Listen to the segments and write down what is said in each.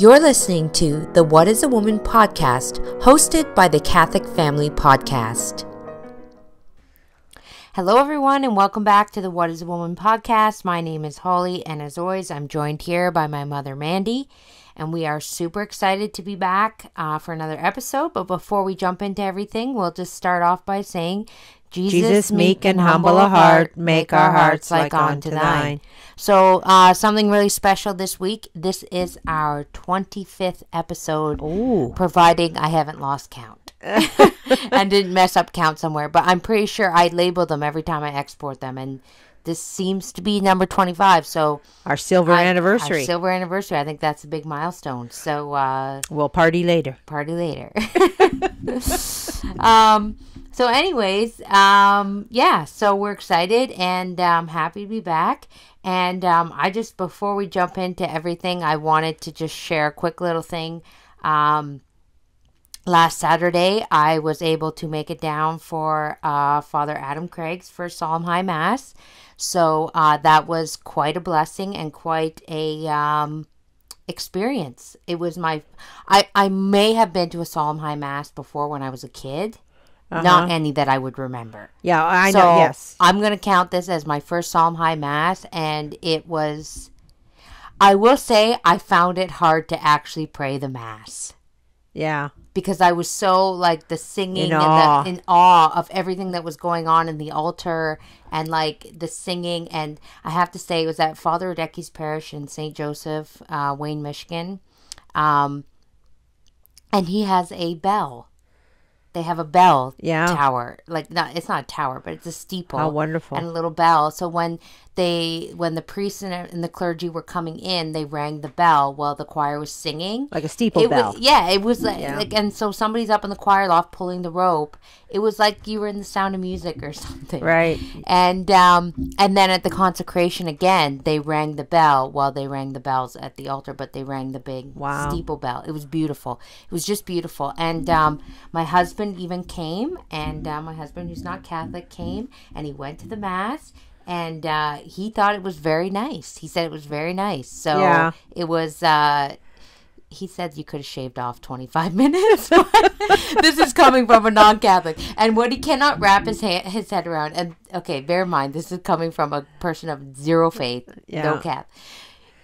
You're listening to the What is a Woman podcast, hosted by the Catholic Family Podcast. Hello, everyone, and welcome back to the What is a Woman podcast. My name is Holly, and as always, I'm joined here by my mother, Mandy, and we are super excited to be back uh, for another episode. But before we jump into everything, we'll just start off by saying, Jesus, meek and humble of heart, make our hearts like unto thine. So, uh, something really special this week. This is our 25th episode, Ooh. providing I haven't lost count and didn't mess up count somewhere. But I'm pretty sure I label them every time I export them. And this seems to be number 25. So, Our silver I- anniversary. Our silver anniversary. I think that's a big milestone. So, uh, we'll party later. party later. um, so, anyways, um, yeah, so we're excited and um, happy to be back. And um, I just, before we jump into everything, I wanted to just share a quick little thing. Um, last Saturday, I was able to make it down for uh, Father Adam Craig's first Solemn High Mass. So uh, that was quite a blessing and quite a um, experience. It was my, I, I may have been to a Solemn High Mass before when I was a kid, not any that I would remember. Yeah, I so know. Yes. I'm going to count this as my first Solemn High Mass, and it was. I will say I found it hard to actually pray the Mass Yeah. because I was so like the singing In and awe. the in awe of everything that was going on in the altar and like the singing. And I have to say, it was at Father Radecki's parish in St. Joseph, uh, Wayne, Michigan. Um, and he has a bell. They have a bell Yeah. tower. Like not it's not a tower, but it's a steeple. How wonderful. And a little bell. So when they when the priests and, and the clergy were coming in, they rang the bell while the choir was singing Like a steeple it bell. Was, yeah, it was like, Yeah. like, and so somebody's up in the choir loft pulling the rope. It was like you were in the Sound of Music or something, Right. And um, and then at the consecration again, they rang the bell. while they rang the bells at the altar, but they rang the big Wow. steeple bell. It was beautiful. It was just beautiful. And um, my husband even came, and uh, my husband, who's not Catholic, came, and he went to the mass. And uh, he thought it was very nice. He said it was very nice. So Yeah. it was. Uh, he said you could have shaved off 25 minutes. this is coming from a non-Catholic, and what he cannot wrap his hand, his head around. And okay, bear in mind, this is coming from a person of zero faith, no Yeah. Catholic.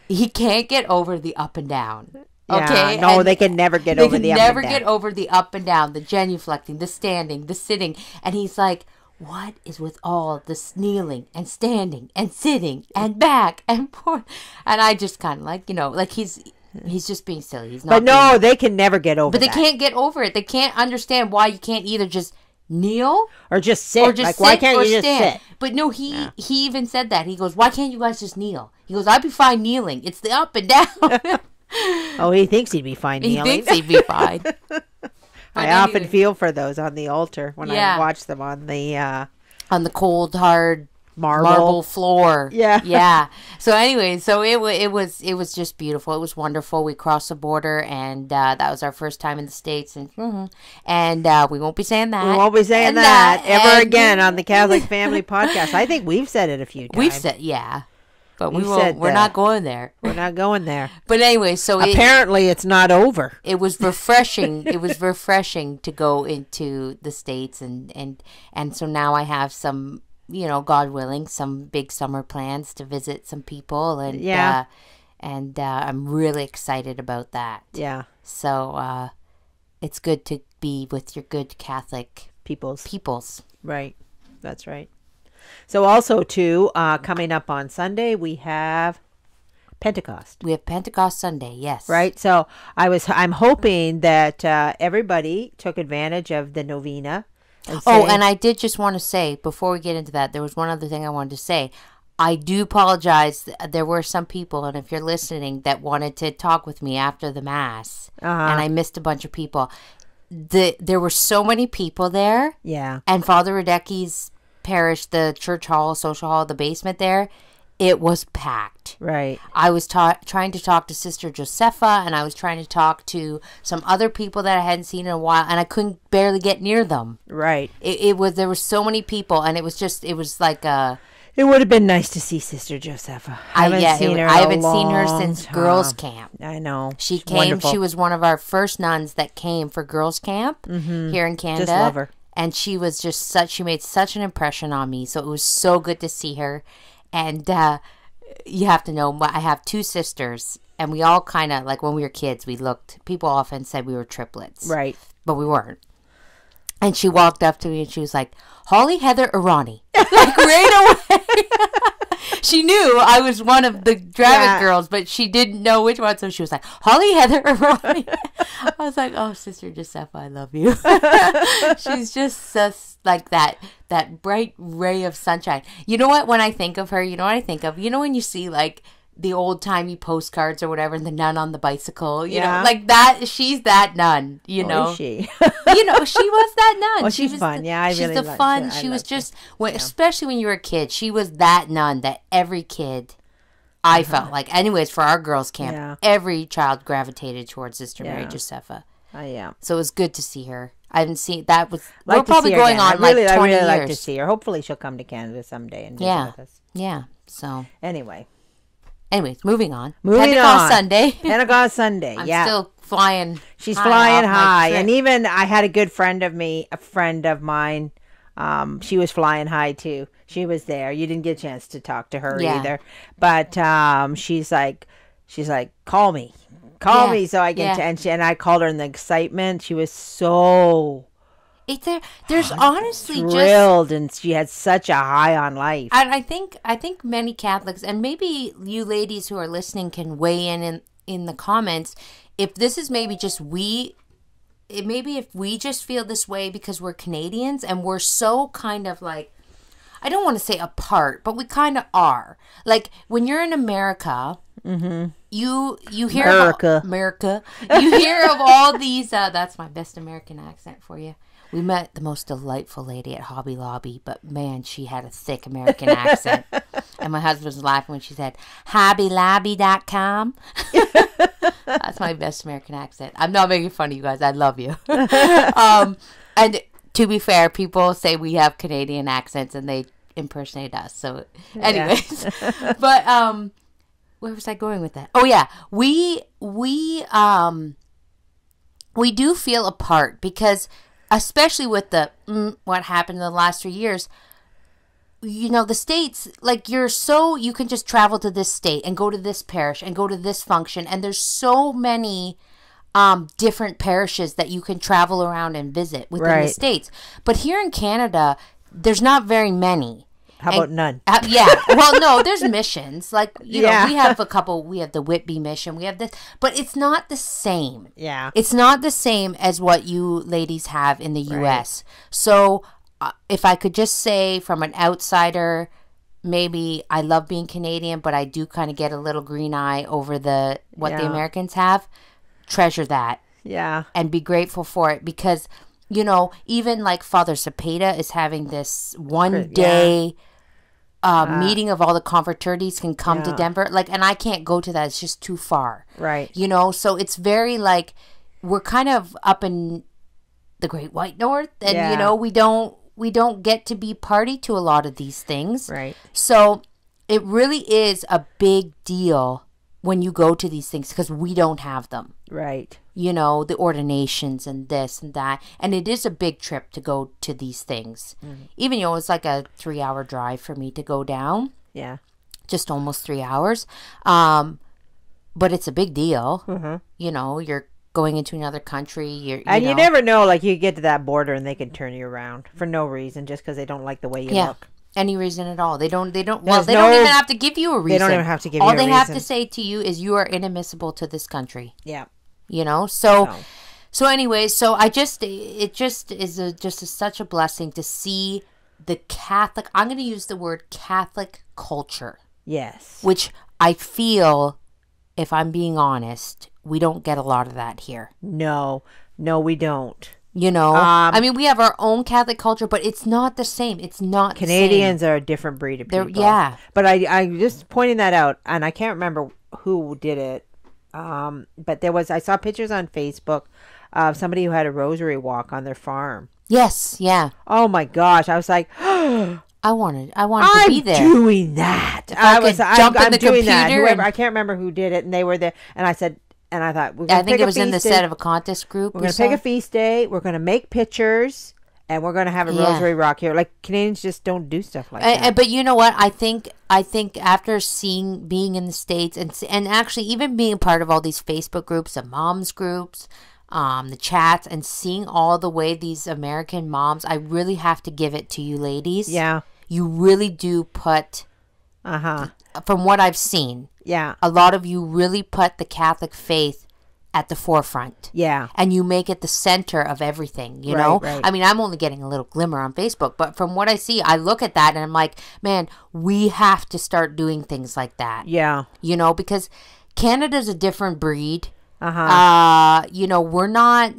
He can't get over the up and down. Yeah, Okay, No, and they can never get over the up never get over the up and down, the genuflecting, the standing, the sitting, and he's like. What is with all the kneeling and standing and sitting and back and forth? And I just kind of like, you know, like he's he's just being silly. He's not. But being no, they can never get over but they that. can't get over it. They can't understand why you can't either just kneel Or just sit. or just like, sit why can't you just stand. sit? But no, he he even said that. He goes, "Why can't you guys just kneel?" He goes, "I'd be fine kneeling. It's the up and down." Oh, he thinks he'd be fine Kneeling. he thinks he'd be fine. I often anyway, feel for those on the altar when Yeah. I watch them on the uh, on the cold hard marble. marble floor. Yeah. yeah. So anyway, so it it was it was just beautiful. It was wonderful. We crossed the border, and uh, that was our first time in the states, and mhm. and uh, we won't be saying that. We won't be saying and that, ever again on the Catholic Family Podcast. I think we've said it a few times. We've said yeah, but we won't. said We're that. not going there. We're not going there. But anyway, so it, Apparently, it's not over. it was refreshing. it was refreshing to go into the states, and and and so now I have some, you know, God willing, some big summer plans to visit some people, and Yeah. uh, and uh, I'm really excited about that. Yeah, So uh, it's good to be with your good Catholic people's peoples. right. That's right. So also too, uh, coming up on Sunday we have Pentecost. We have Pentecost Sunday, yes. Right. So I was I'm hoping that uh, everybody took advantage of the novena. And Oh, saying- and I did just want to say before we get into that, there was one other thing I wanted to say. I do apologize. There were some people, and if you're listening, that wanted to talk with me after the mass, Uh-huh. and I missed a bunch of people. The there were so many people there, yeah, and Father Radecki's parish, the church hall, social hall, the basement there, it was packed. right. I was ta- trying to talk to Sister Josepha, and I was trying to talk to some other people that I hadn't seen in a while, and I couldn't barely get near them. Right. It, it was there were so many people, and it was just it was like a It would have been nice to see Sister Josepha. I haven't yeah, seen her. I haven't seen her since girls' camp. I know. She She's came. wonderful. She was one of our first nuns that came for girls' camp here in Canada. Mm-hmm. love her. And she was just such. She made such an impression on me. So it was so good to see her. And uh, you have to know, I have two sisters, and we all kind of like when we were kids. We looked. People often said we were triplets, right. but we weren't. And she walked up to me and she was like, Holly, Heather, Ronnie? Like right away. she knew I was one of the Dravic Yeah. girls, but she didn't know which one. So she was like, Holly, Heather, Ronnie? I was like, oh, Sister Josepha, I love you. She's just just like that, that bright ray of sunshine. You know what? When I think of her, you know what I think of? You know when you see like the old timey postcards or whatever, and the nun on the bicycle, you Yeah. know, like that. She's that nun, you Oh, know is she? you know, she was that nun. Well, she was fun. The, Yeah, I she's really the fun. She was her. just, when, especially when you were a kid, she was that nun that every kid. I felt like, anyways, for our girls' camp, Uh-huh. Yeah. every child gravitated towards Sister Mary Josepha. I am. So it was good to see her. I haven't seen that was Like we're probably going again. on I really, like twenty I really years. like to see her. Hopefully, she'll come to Canada someday and Yeah. with us. Yeah. So, Anyway, anyways, moving on. Moving Pentecost on. Sunday. Pentecost Sunday. I'm yeah, still flying. she's high flying high, and even I had a good friend of me, a friend of mine. Um, she was flying high too. She was there. You didn't get a chance to talk to her Yeah. either, but um, she's like, she's like, call me, call Yeah, me, so I can. yeah. and, she, and I called her in the excitement. She was so It's there. There's honestly just thrilled, and she had such a high on life. And I think I think many Catholics and maybe you ladies who are listening can weigh in in, in the comments if this is maybe just we it maybe if we just feel this way because we're Canadians and we're so kind of like I don't want to say apart, but we kind of are. Like when you're in America, you you hear America. Of, America, you hear of all these. Uh, that's my best American accent for you. We met the most delightful lady at Hobby Lobby, but man, she had a thick American accent. And my husband was laughing when she said, hobbylobby.com. That's my best American accent. I'm not making fun of you guys. I love you. um, and to be fair, people say we have Canadian accents and they impersonate us. So, anyways, but um, where was I going with that? Oh yeah, we we um we do feel apart because, especially with the mm, what happened in the last three years. You know, the states, like you're so, you can just travel to this state and go to this parish and go to this function. And there's so many um, different parishes that you can travel around and visit within the states. But here in Canada, there's not very many. How And- about none? uh, yeah. Well, no, there's missions. Like, you Yeah. know, we have a couple. We have the Whitby mission. We have this, but it's not the same. Yeah. It's not the same as what you ladies have in the U.S. So, uh, if I could just say from an outsider, maybe I love being Canadian, but I do kind of get a little green eye over the what the Americans have. Treasure that Yeah. and be grateful for it because you know even like father Cepeda is having this one yeah. day uh, meeting of all the confraternities can come to denver like and i can't go to that it's just too far Right. you know so it's very like we're kind of up in the great white north and Yeah. you know we don't we don't get to be party to a lot of these things Right. so it really is a big deal when you go to these things because we don't have them Right. you know, the ordinations and this and that. And it is a big trip to go to these things. Even, you know, it's like a three hour drive for me to go down, Yeah. just almost three hours. Um, but it's a big deal. You know, you're going into another country. You're, you And know, you never know, like you get to that border and they can turn you around for no reason, just because they don't like the way you yeah. look. Any reason at all? They don't. They don't. Well, There's they don't even have to give you a reason. They don't even have to give all you a reason. All they have to say to you is you are inadmissible to this country. Yeah. You know so No. so anyway so i just it just is a just a, such a blessing to see the catholic i'm going to use the word catholic culture Yes. which i feel if i'm being honest we don't get a lot of that here No. No, we don't. you know Um, i mean we have our own catholic culture but it's not the same it's not. Canadians are a different breed of They're- people. yeah. But I, I'm just pointing that out, and I can't remember who did it. Um, but there was I saw pictures on Facebook of somebody who had a rosary walk on their farm. yes yeah Oh my gosh! I was like, I wanted. I wanted I'm to be there. doing that. I I, was. could I'm, in I'm the doing that. Whoever I can't remember who did it, and they were there. And I said, and I thought, we're I think it was in the day. set of a contest group. We're gonna pick a feast day. We're gonna make pictures, and we're gonna have a Yeah. rosary rock here. Like Canadians just don't do stuff like that. uh, but you know what? I think I think after seeing being in the states and and actually even being part of all these Facebook groups, the moms groups, um, the chats, and seeing all the way these American moms, I really have to give it to you, ladies. yeah. you really do put, Uh huh. from what I've seen, Yeah. a lot of you really put the Catholic faith at the forefront. Yeah. and you make it the center of everything you Right, know right. i mean i'm only getting a little glimmer on facebook but from what i see i look at that and i'm like man we have to start doing things like that Yeah. you know because canada's a different breed Uh huh. uh you know we're not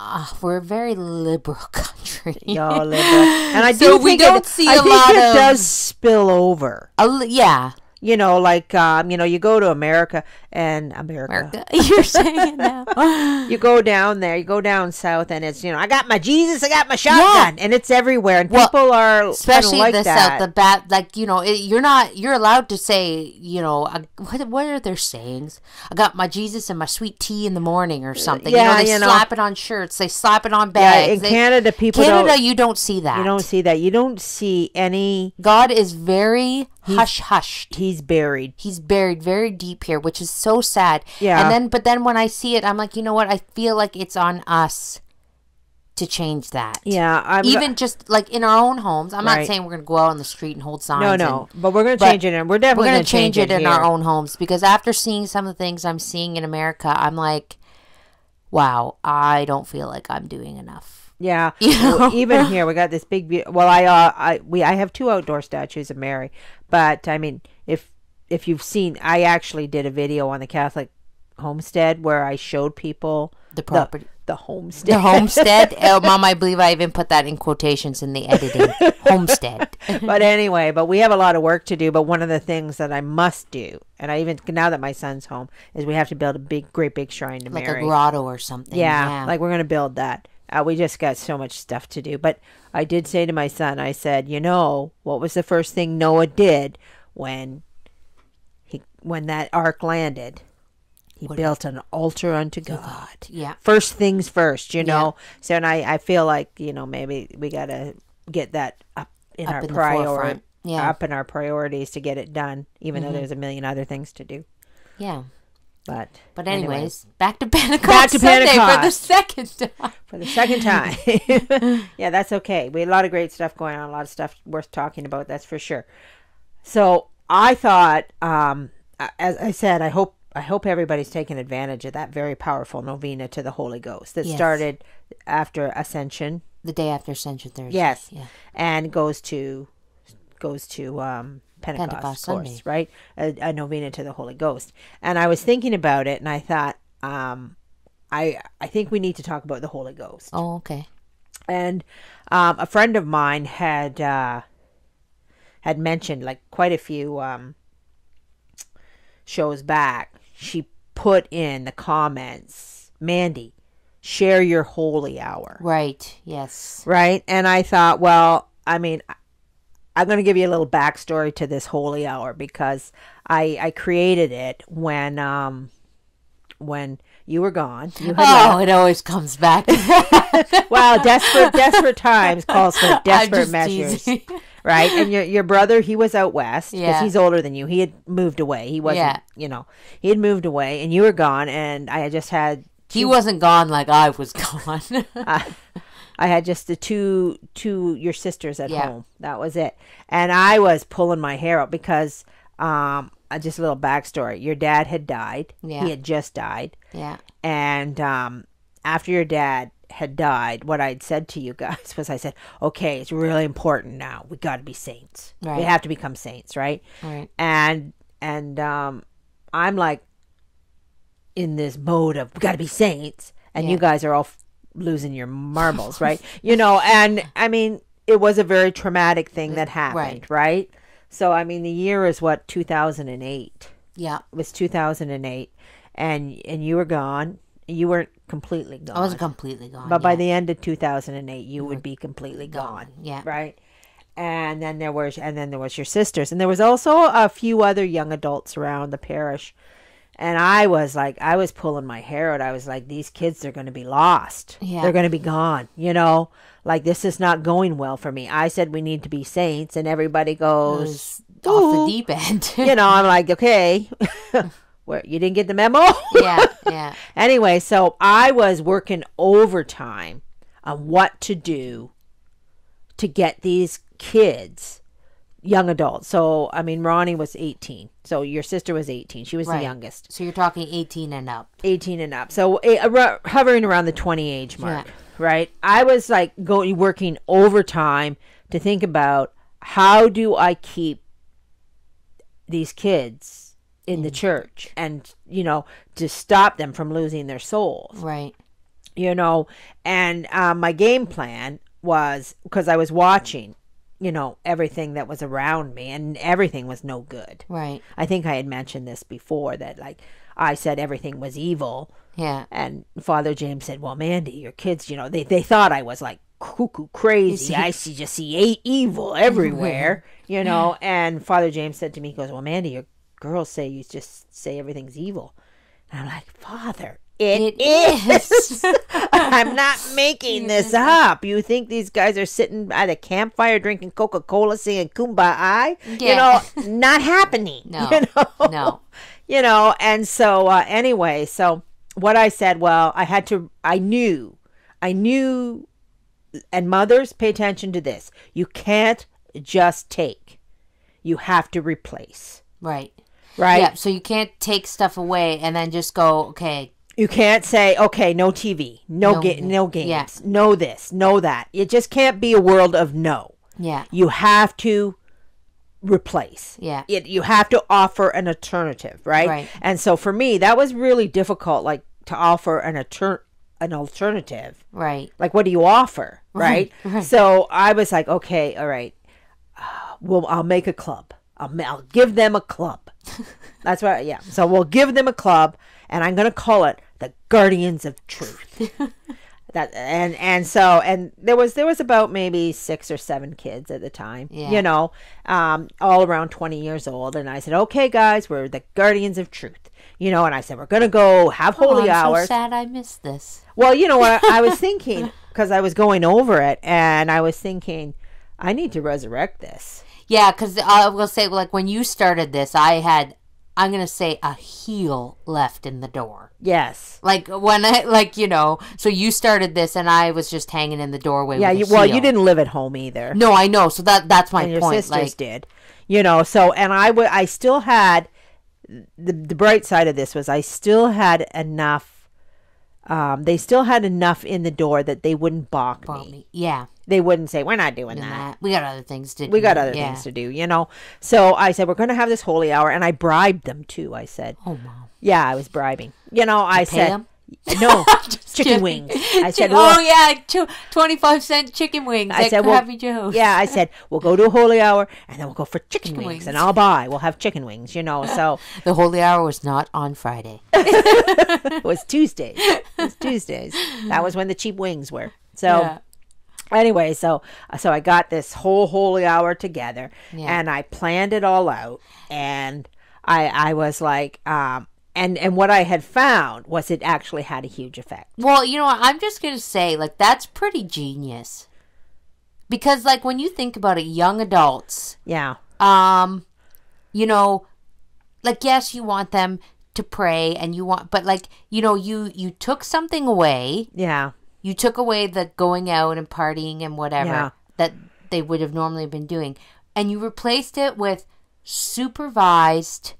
uh, we're a very liberal country Y'all liberal. And I do So we don't it, see I a think lot it of- does spill over. A yeah You know, like um, you know, you go to America and America. America. you're saying now You go down there, you go down south, and it's you know, I got my Jesus, I got my shotgun, and it's everywhere, and Well, people are especially like the that. south the bat like you know it, you're not you're allowed to say you know uh, what, what are their sayings i got my jesus and my sweet tea in the morning or something Yeah, you know they you know. slap it on shirts they slap it on bags. yeah, in They- Canada, people canada don't. you don't see that You don't see that. You don't see any. god is very hush hushed He's buried. he's buried very deep here which is so sad Yeah. and then but then when i see it i'm like you know what i feel like it's on us to change that Yeah, I'm even just like in our own homes i'm not saying we're going to go out on the street and hold signs no, and- no, but we're gonna change it, and we're definitely gonna, gonna change, it, in here. our own homes because after seeing some of the things I'm seeing in America, I'm like, wow, I don't feel like I'm doing enough. Yeah, You know? Well, even here we got this big. Well, I, uh, I, we, I have two outdoor statues of Mary, but I mean, if if you've seen, I actually did a video on the Catholic homestead where I showed people The property. the homestead. The homestead, oh, mom, I believe I even put that in quotations in the editing. homestead. but anyway, but we have a lot of work to do. But one of the things that I must do, and I even now that my son's home, is we have to build a big, great big shrine to like Mary. a grotto or something. Yeah, like we're gonna build that. Uh, we just got so much stuff to do. But I did say to my son, I said, you know, what was the first thing Noah did when he when that ark landed? He built an altar unto God. yeah. First things first, you know. Yeah. So, and I, I feel like you know maybe we gotta get that up in Up our priority. Yeah. Mm-hmm. up in our priorities to get it done. Even though there's a million other things to do. Yeah. But But anyway. anyways, back to Pentecost Back to Sunday for the second time. for the second time. yeah, that's okay. We had a lot of great stuff going on, a lot of stuff worth talking about, that's for sure. So I thought, um, as I said, I hope I hope everybody's taking advantage of that very powerful novena to the Holy Ghost that Yes. started after Ascension. The day after Ascension Thursday. Yes, Yeah. and goes to goes to um, Pentecost, Pentecost of course, Sunday. right? A, a novena to the Holy Ghost. And I was thinking about it, and I thought, um, I I think we need to talk about the Holy Ghost Oh, okay. and um, a friend of mine had uh, had mentioned like quite a few um, shows back. She put in the comments, Mandy, share your holy hour, Right. Yes. right? And I thought, well, I mean, I'm going to give you a little backstory to this holy hour because I I created it when um when you were gone. You had left. Oh, it always comes back. well, desperate desperate times calls for desperate measures, teasing. right? And your your brother, he was out west because Yeah. he's older than you. He had moved away. He wasn't, Yeah. you know, he had moved away, and you were gone. And I just had He wasn't gone like I was gone. I, I had just the two two your sisters at Yeah. home. That was it. And I was pulling my hair out because um uh, just a little backstory. Your dad had died. Yeah. He had just died. yeah. And um, after your dad had died, what I'd said to you guys was, I said, okay, it's really important now. We got to be saints. Right. We have to become saints, right? Right. And and um, I'm like in this mode of we got to be saints, and you guys are all losing your marbles, right? You know, and I mean, it was a very traumatic thing that happened, right? So I mean, the year is what 2008 Yeah. it was 2008 and and you were gone you weren't completely gone I wasn't completely gone. but by the end of 2008 you would be completely gone, yeah. right and then there was and then there was your sisters and there was also a few other young adults around the parish and i was like i was pulling my hair out. I was like these kids are going to be lost. Yeah. they're going to be gone you know? Like this is not going well for me. I said we need to be saints. And everybody goes off the deep end. you know i'm like okay. Where you didn't get the memo? Yeah, yeah, Anyway, so I was working overtime on what to do to get these kids, young adults. So, I mean, Ronnie was 18. So, your sister was 18. She was Right. the youngest, So you're talking 18 and up. 18 and up. So, hovering around the 20 age mark, Yeah. right? I was like going working overtime to think about how do I keep these kids in Mm. the church and, you know, to stop them from losing their souls Right. you know and um, my game plan was because i was watching you know everything that was around me and everything was no good. Right. i think i had mentioned this before that like i said everything was evil. Yeah. and father james said well mandy your kids you know they, they thought i was like cuckoo crazy. I see just see evil everywhere you know? And father james said to me he goes well mandy your girls say you just say everything's evil. And i'm like father It it is. is. I'm not making this up. You think these guys are sitting by the campfire drinking Coca Cola singing Kumbaya? Yeah. You know, not happening. No. You know? No. You know, and so uh, anyway, so what I said, well, I had to, I knew, I knew, and mothers, pay attention to this. You can't just take, you have to replace, Right. right? Yeah. So you can't take stuff away and then just go, okay, You can't say, okay, no TV, no, No ga- no games, yeah. no this, no that. It just can't be a world of no. yeah, You have to replace. yeah, It, you have to offer an alternative, right? Right. And so for me, that was really difficult, like to offer an alter- an alternative. right. Like, what do you offer, right? right. So I was like, okay, all right, uh, well, I'll make a club. I'll, I'll give them a club. That's right. Yeah. So we'll give them a club, and I'm gonna call it the Guardians of Truth. that and and so and there was there was about maybe six or seven kids at the time. Yeah. You know, um, all around 20 years old, and I said, okay, guys, we're the Guardians of Truth. You know, and I said we're gonna go have holy oh, I'm hours. so sad I missed this. Well, you know what? I was thinking because I was going over it, and I was thinking, I need to resurrect this. Yeah, because I will say, like, when you started this, I had, I'm going to say, a heel left in the door. Yes. Like, when I, like, you know, so you started this and I was just hanging in the doorway. Yeah. with You, well, you didn't live at home either, No, I know. So that that's my and your point. sisters Like, did. You know. So, and I would, I still had the the bright side of this was I still had enough. Um, they still had enough in the door that they wouldn't balk well, me. me- yeah, They wouldn't say, "We're not doing that." that. we got other things to. Do. We got other yeah. things to do, you know. So I said, "We're going to have this holy hour," and I bribed them too. I said, Oh, mom. Yeah, I was bribing. You know, I pay said 'em? no chicken wings. I said, Chick- well, oh yeah, tw- twenty-five cent chicken wings I said, well, Joe's. yeah, I said we'll go to a holy hour and then we'll go for chicken, Chicken wings, wings. and I'll buy. We'll have chicken wings, you know. So the holy hour was not on Friday. it was Tuesdays. It was Tuesdays. That was when the cheap wings were. So. Yeah. Anyway, so so I got this whole holy hour together, Yeah. and I planned it all out, and I I was like, um, and and what I had found was it actually had a huge effect. Well, you know what? I'm just going to say, like, that's pretty genius. Because, like, when you think about it, young adults, Yeah, um, you know, like, yes, you want them to pray and you want, but, like, you know, you, you took something away. yeah, You took away the going out and partying and whatever Yeah. that they would have normally been doing. And you replaced it with supervised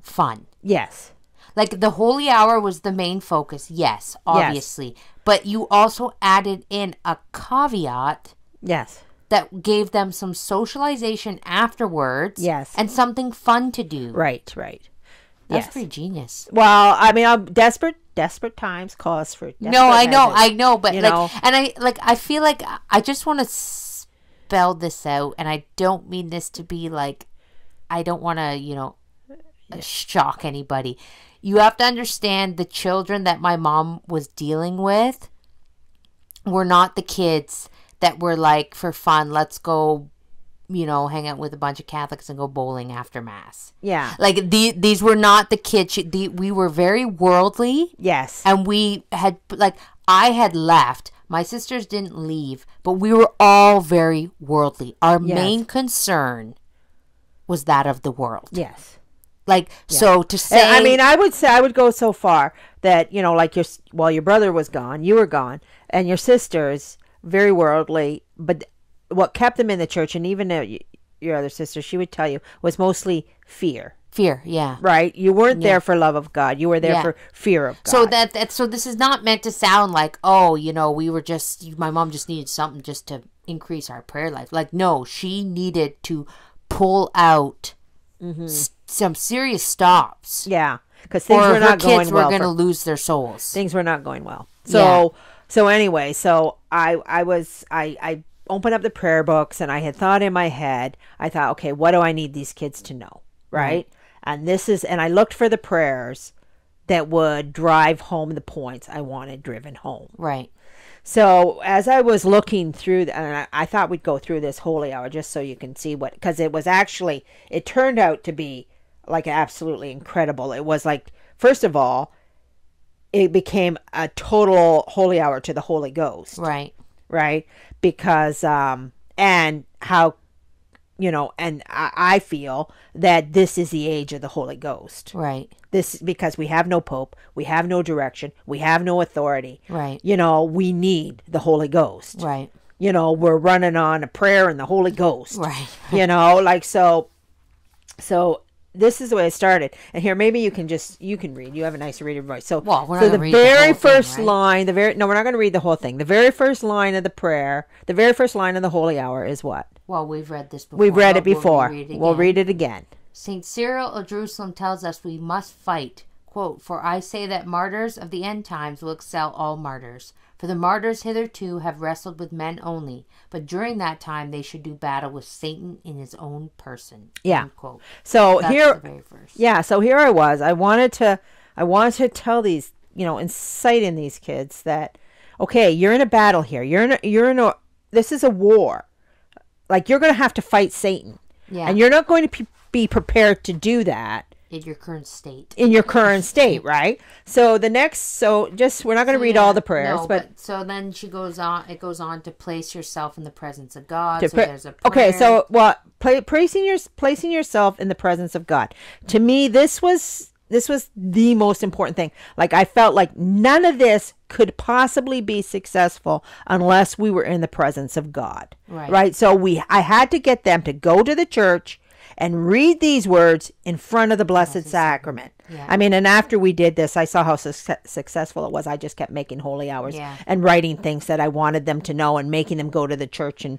fun. yes, Like the holy hour was the main focus, yes, obviously. But you also added in a caveat yes. that gave them some socialization afterwards. Yes. And something fun to do. Right, right. That's yes. pretty genius. Well, I mean, I'm desperate. Desperate times calls for. Desperate no, I know, measures. I know, but like know? and I like I feel like I just want to spell this out and I don't mean this to be like I don't want to, you know, shock anybody. You have to understand the children that my mom was dealing with were not the kids that were like for fun. Let's go, you know, hang out with a bunch of Catholics and go bowling after mass. Yeah. Like the, these were not the kids. The, we were very worldly, Yes. and we had like I had left. My sisters didn't leave, but we were all very worldly. Our Yes. main concern was that of the world. yes. Like so to uh, say, I mean, I would say I would go so far that you know, like your while your brother was gone, you were gone, and your sisters very worldly. But what kept them in the church, and even uh, your other sister, she would tell you, was mostly fear. fear. Yeah. Right? You weren't there for love of God. You were there Yeah. for fear of God. So that that so this is not meant to sound like oh you know we were just my mom just needed something just to increase our prayer life like no she needed to pull out s- some serious stops yeah, because things or were her not kids going were going to lose their souls. things were not going well. So so anyway, so I I was I I opened up the prayer books and I had thought in my head, I thought, okay, what do I need these kids to know? Right? And this is and I looked for the prayers that would drive home the points I wanted driven home. Right. So as I was looking through, th- and I, I thought we'd go through this holy hour just so you can see what, because it was actually, it turned out to be like absolutely incredible. It was like, first of all, it became a total holy hour to the Holy Ghost, Right. Right? Because, um, and how, you know, and I, I feel that this is the age of the Holy Ghost. Right. This because we have no pope, we have no direction, we have no authority. Right. You know, we need the Holy Ghost. Right. You know, we're running on a prayer and the Holy Ghost. Right. You know, like so so this is the way it started. And here maybe you can just you can read. You have a nice reader voice. So Well, so the read the very thing, first right? line, the very no, we're not gonna read the whole thing. The very first line of the prayer, the very first line of the holy hour is what? Well, we've read this before. We've read it before. We'll reread it We'll read it again. St. Cyril of Jerusalem tells us we must fight. Quote, For I say that martyrs of the end times will excel all martyrs. For the martyrs hitherto have wrestled with men only, but during that time they should do battle with Satan in his own person. Yeah. End quote. So That's here the very first. Yeah, so here I was. I wanted to I wanted to tell these, you know, incite in these kids that okay, you're in a battle here. You're in a, you're in a this is a war. Like you're going to have to fight Satan. Yeah. And you're not going to be prepared to do that in your current state. in your current state, right? So the next so just we're not going to read all the prayers, No, but so then she goes on. It goes on to place yourself in the presence of God. to so pra- there's a okay so what pla placing your placing yourself in the presence of god to me this was this was the most important thing like i felt like none of this could possibly be successful unless we were in the presence of god Right. so we i had to get them to go to the church and read these words in front of the blessed sacrament Yeah. i mean and after we did this i saw how suc successful it was i just kept making holy hours Yeah. and writing things that i wanted them to know and making them go to the church and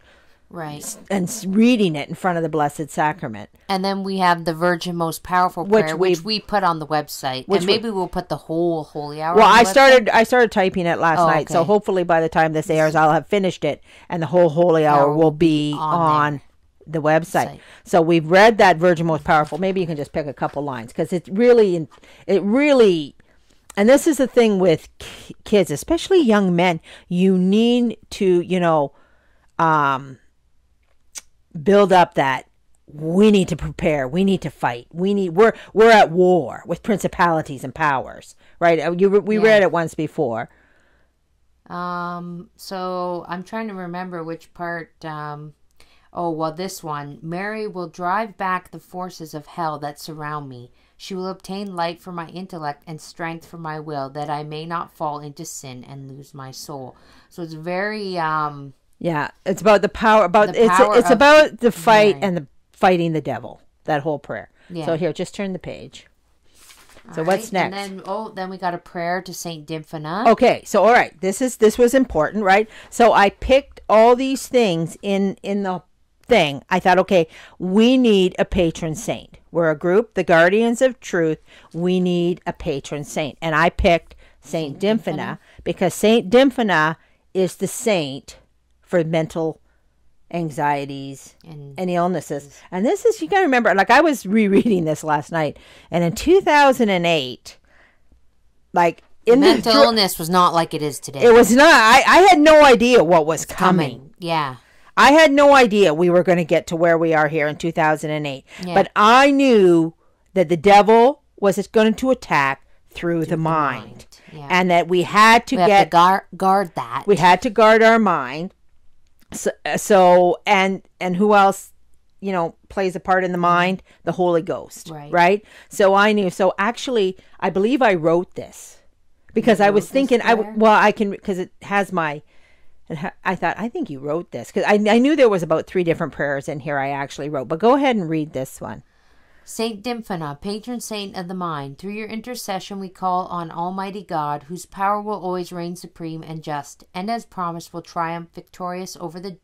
right, and reading it in front of the Blessed Sacrament. and then we have the Virgin Most Powerful Which prayer, we- which we put on the website, which and maybe we'll put the whole Holy Hour. Well, on the I website. started I started typing it last Oh, night, so hopefully by the time this airs, I'll have finished it, and the whole Holy Hour will will be on on the website. Site. So we've read that Virgin Most Powerful. Maybe you can just pick a couple lines because it's really it really. And this is the thing with ki- kids, especially young men. You need to, you know, um, build up that we need to prepare we need to fight we need we're we're at war with principalities and powers right Uh, you we Yeah. read it once before Um, so I'm trying to remember which part. Um, oh, well, this one. Mary will drive back the forces of hell that surround me. She will obtain light for my intellect and strength for my will, that I may not fall into sin and lose my soul. So it's very, um, yeah it's about the power about The it's power it's about the fight Mary. and the fighting the devil that whole prayer Yeah. so here just turn the page so all what's next And then, oh, then we got a prayer to Saint Dymphana. okay so all right this is this was important right so i picked all these things in in the thing i thought okay we need a patron saint we're a group the guardians of truth we need a patron saint and i picked saint dymphana because saint dymphana is the saint for mental anxieties And and illnesses. And this is you got to remember like I was rereading this last night and in 2008 like in mental the illness was not like it is today. it was not I, I had no idea what was coming. coming. Yeah. I had no idea we were going to get to where we are here in 2008. Yeah. But I knew that the devil was going to attack through, the, mind, mind, yeah. and that we had to We get to guard, guard that. we had to guard our mind. So, so and and who else, you know, plays a part in the mm-hmm. mind? The Holy Ghost, Right. Right. So I knew. So actually, I believe I wrote this because I was thinking. I well, I can because it has my. Ha- I thought I think you wrote this because I, I knew there was about three different prayers in here I actually wrote. But go ahead and read this one. Saint Dymphana, patron saint of the mind, through your intercession we call on Almighty God, whose power will always reign supreme and just, and as promised will triumph victorious over the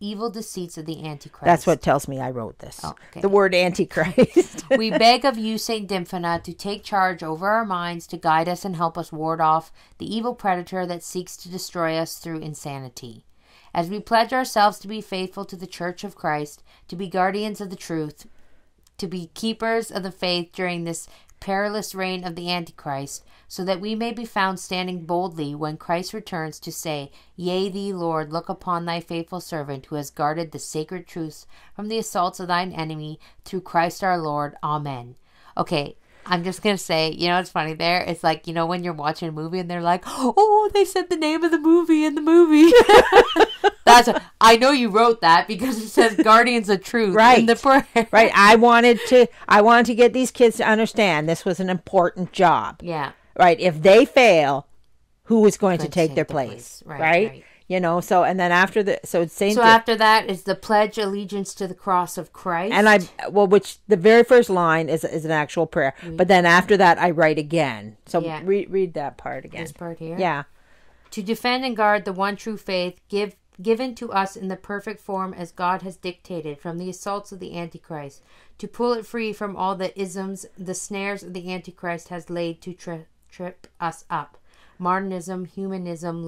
evil deceits of the Antichrist. That's what tells me I wrote this. Oh, okay. The word Antichrist. we beg of you, Saint Dymphana, to take charge over our minds, to guide us and help us ward off the evil predator that seeks to destroy us through insanity. As we pledge ourselves to be faithful to the Church of Christ, to be guardians of the truth, to be keepers of the faith during this perilous reign of the Antichrist, so that we may be found standing boldly when Christ returns to say, Yea, thee, Lord, look upon thy faithful servant who has guarded the sacred truths from the assaults of thine enemy through Christ our Lord. Amen. Okay. I'm just gonna say, you know, it's funny there. It's like, you know, when you're watching a movie and they're like, "Oh, they said the name of the movie in the movie." That's I know you wrote that because it says Guardians of Truth in the prayer. right. I wanted to I wanted to get these kids to understand this was an important job. Yeah. Right. If they fail, who is going to Going to take take their their place? place. Right, Right, right. You know, so and then after the so it's Saint So after that is the pledge allegiance to the cross of Christ. and I well which the very first line is is an actual prayer. But then after that I write again. So Yeah. read read that part again. this part here. Yeah. To defend and guard the one true faith give given to us in the perfect form as God has dictated from the assaults of the Antichrist, to pull it free from all the isms the snares of the Antichrist has laid to tri- trip us up. Modernism, humanism,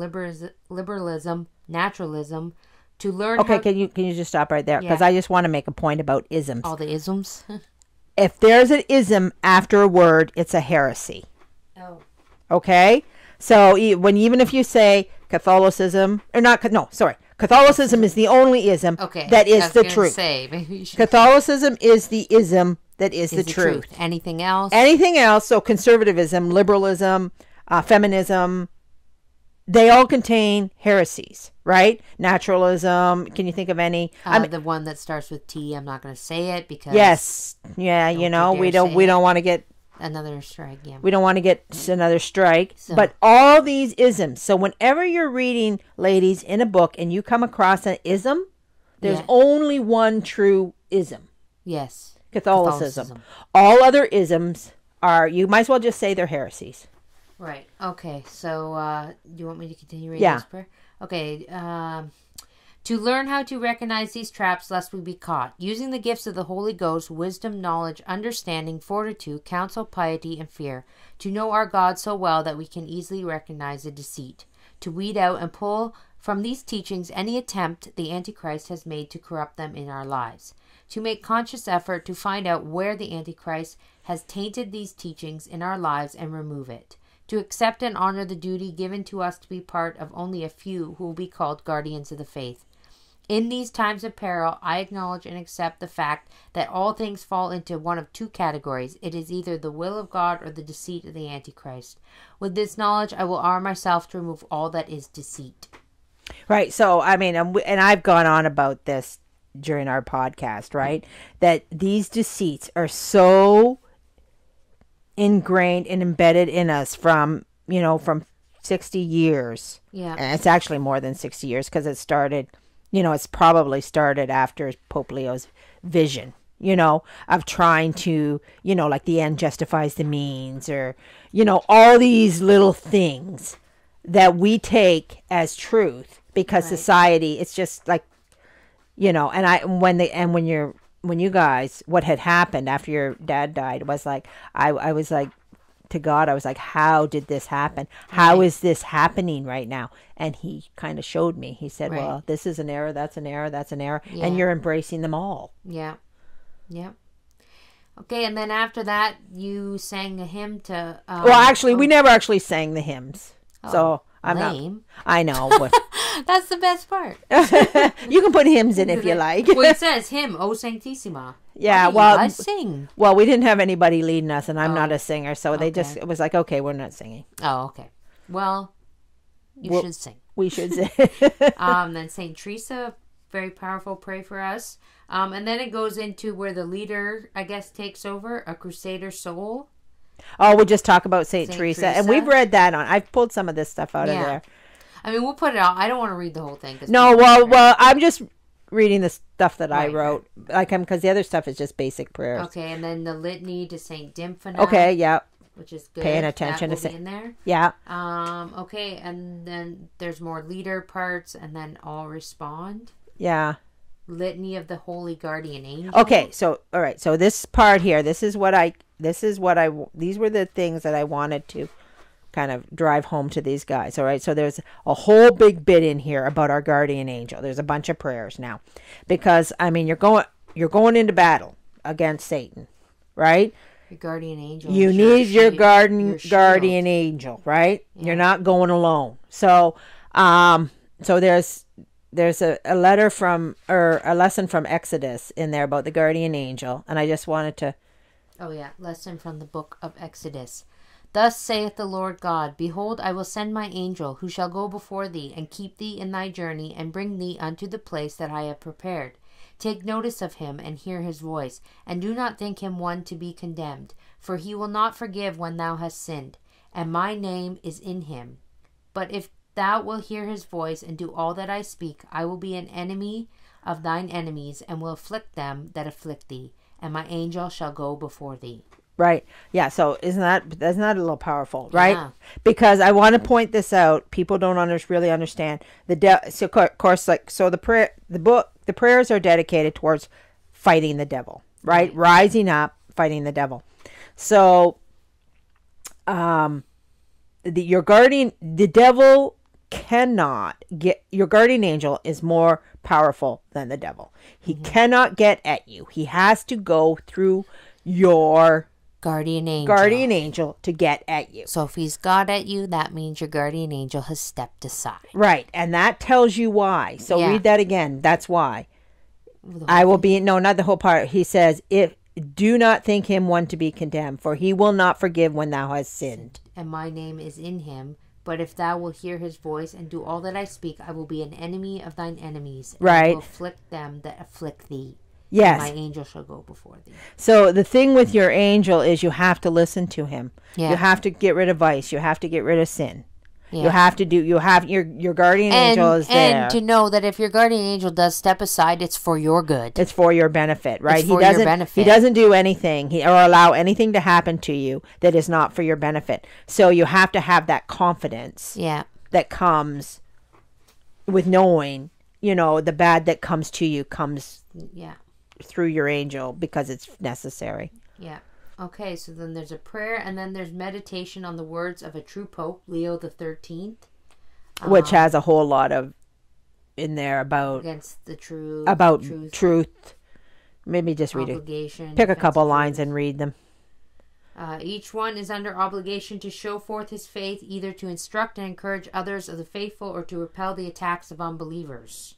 liberalism, naturalism, to learn Okay, can you can you just stop right there because Yeah. I just want to make a point about isms. all the isms. If there's an ism after a word, it's a heresy. oh. Okay? So when even if you say Catholicism or not no, sorry. Catholicism is the only ism Okay. that is the truth. Say, maybe you should Catholicism is the ism that is, is the, truth. Anything else? Anything else, so conservatism, liberalism, uh, feminism, they all contain heresies, right? Naturalism. Can you think of any? uh, I mean, the one that starts with T. I'm not going to say it because yes, yeah. You you know, we don't we it. don't want to get another strike. Yeah. we don't want to get another strike. So- But all these isms. So whenever you're reading, ladies, in a book and you come across an ism, there's Yeah. only one true ism. yes. Catholicism. Catholicism. All other isms are you might as well just say they're heresies. Right. Okay. So, uh, do you want me to continue reading Yeah. this prayer? Okay. Um, to learn how to recognize these traps lest we be caught, using the gifts of the Holy Ghost, wisdom, knowledge, understanding, fortitude, counsel, piety, and fear, to know our God so well that we can easily recognize the deceit, to weed out and pull from these teachings any attempt the Antichrist has made to corrupt them in our lives, to make conscious effort to find out where the Antichrist has tainted these teachings in our lives and remove it. To accept and honor the duty given to us to be part of only a few who will be called guardians of the faith. In these times of peril, I acknowledge and accept the fact that all things fall into one of two categories. It is either the will of God or the deceit of the Antichrist. With this knowledge, I will arm myself to remove all that is deceit. Right. So, I mean, and, we, and I've gone on about this during our podcast, right? That these deceits are so ingrained and embedded in us from, you know, from 60 years. Yeah. And it's actually more than 60 years because it started, you know, it's probably started after Pope Leo's vision, you know, of trying to, you know, like the end justifies the means or, you know, all these little things that we take as truth because Right. society it's just like you know and i when they and when you're when you guys what had happened after your dad died was like i i was like to god i was like how did this happen How is Right. this happening right now and he kind of showed me he said Right. well this is an error that's an error that's an error Yeah. and you're embracing them all Yeah. Yeah. Okay, and then after that, you sang a hymn to. Um, well actually we never actually sang the hymns so i'm not lame. i know but That's the best part. you can put hymns in if you like. well, it says hymn, O Sanctissima. Yeah, well- I sing. Well, we didn't have anybody leading us, and I'm Oh. not a singer, so they just it was like, okay, we're not singing. Oh, okay. Well, you Well- should sing. We should say. Um, then Saint Teresa, very powerful. Pray for us. Um, and then it goes into where the leader, I guess, takes over a crusader soul. Oh, we just talk about Saint, Saint Teresa, and we've read that on. I've pulled some of this stuff out of there. I mean, we'll put it out. I don't want to read the whole thing. No, well, well, I'm just reading the stuff that I wrote, like I'm because the other stuff is just basic prayers. Okay, and then the litany to Saint Dymphna. Okay, yeah, which is good. Paying attention to Saint- in there. yeah, Um, okay, and then there's more leader parts, and then all respond. yeah. Litany of the Holy Guardian Angel. Okay, so all right, so this part here, this is what I, this is what I, these were the things that I wanted to kind of drive home to these guys. All right, so there's a whole big bit in here about our guardian angel. There's a bunch of prayers now, because I mean, you're going, you're going into battle against Satan, right? Your guardian angel. you need your shield- garden your guardian angel right Yeah. you're not going alone so um so there's there's a, a letter from or a lesson from exodus in there about the guardian angel and i just wanted to Oh, yeah. Lesson from the book of Exodus. Thus saith the Lord God Behold, I will send my angel, who shall go before thee, and keep thee in thy journey, and bring thee unto the place that I have prepared. Take notice of him, and hear his voice, and do not think him one to be condemned, for he will not forgive when thou hast sinned, and my name is in him. But if thou wilt hear his voice, and do all that I speak, I will be an enemy of thine enemies, and will afflict them that afflict thee, and my angel shall go before thee. right. Yeah so isn't that that isn't that a little powerful right? Yeah. because i want to point this out people don't under, really understand. The de- so of course like so the prayer the book the prayers are dedicated towards fighting the devil right. Rising up fighting the devil. So um the, your guardian the devil cannot get your guardian angel is more powerful than the devil. He mm-hmm. cannot get at you. He has to go through your Guardian angel. guardian angel to get at you. So if he's got at you, that means your guardian angel has stepped aside. right and that tells you why. So Yeah. read that again. That's why. I will be no not the whole part. He says if do not think him one to be condemned for he will not forgive when thou hast sinned. And my name is in him. But if thou wilt hear his voice and do all that I speak, I will be an enemy of thine enemies. Right. afflict them that afflict thee. yes And my angel shall go before thee. So the thing with your angel is you have to listen to him. Yeah. You have to get rid of vice. You have to get rid of sin. Yeah. You have to do. You have your your guardian and, angel is there. and to know that if your guardian angel does step aside, it's for your good. it's for your benefit, right? for he your doesn't. benefit. He doesn't do anything. He or allow anything to happen to you that is not for your benefit. So you have to have that confidence yeah. that comes with knowing, you know, the bad that comes to you comes Yeah. through your angel because it's necessary. Yeah. Okay, so then there's a prayer, and then there's meditation on the words of a true pope, Leo the Thirteenth, which has a whole lot of in there about against the true about truth, truth. Maybe just read it. Pick a couple lines and read them. Uh, each one is under obligation to show forth his faith, either to instruct and encourage others of the faithful, or to repel the attacks of unbelievers.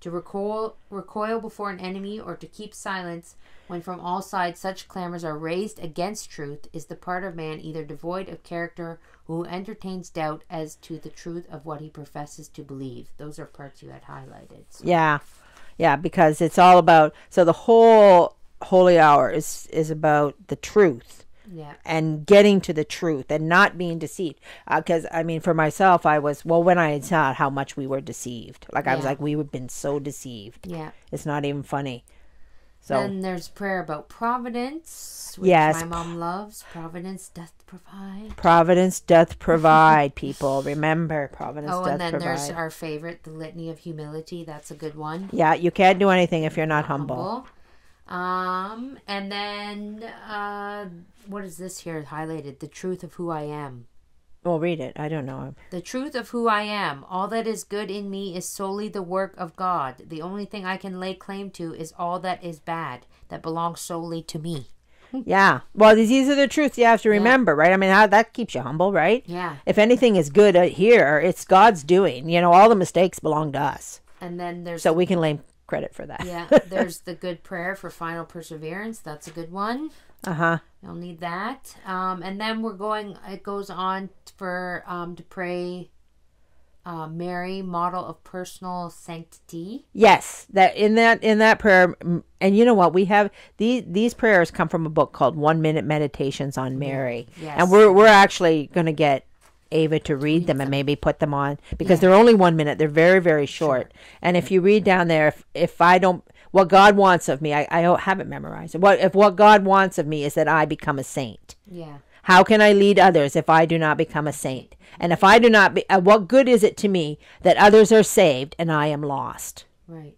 To recoil, recoil before an enemy, or to keep silence when from all sides such clamors are raised against truth, is the part of man either devoid of character who entertains doubt as to the truth of what he professes to believe. Those are parts you had highlighted. So- Yeah, yeah, because it's all about. So the whole holy hour is is about the truth yeah. and getting to the truth and not being deceived. Uh, because I mean, for myself, I was well when I saw how much we were deceived. Like I was like, we have been so deceived. Yeah. It's not even funny. So Then there's prayer about providence, which Yes. my mom loves. Providence doth provide. providence doth provide. People remember, providence Oh, doth and then provide. there's our favorite, the Litany of Humility. That's a good one. yeah, you can't do anything if you're not humble. Humble. Um, and then uh, what is this here highlighted? The truth of who I am. Well, read it. I don't know. The truth of who I am. All that is good in me is solely the work of God. The only thing I can lay claim to is all that is bad, that belongs solely to me. yeah. Well, these, these are the truths you have to remember, right? I mean, how, that keeps you humble, right? Yeah. If anything is good here, it's God's doing. You know, all the mistakes belong to us, And then there's so we can claim credit for that. yeah, there's the good prayer for final perseverance. That's a good one. Uh huh. You'll need that. Um, and then we're going. It goes on for um, to pray. Uh, Mary, model of personal sanctity. Yes, that in that in that prayer, and you know what? We have these these prayers come from a book called One Minute Meditations on Mary, Yes. and we're we're actually going to get Ava to read them and maybe put them on because they're only one minute. They're very very short, and if you read down there, if if I don't. What God wants of me, I, I haven't have it memorized. What if what God wants of me is that I become a saint? Yeah. How can I lead others if I do not become a saint? And if I do not, be, uh, what good is it to me that others are saved and I am lost? Right.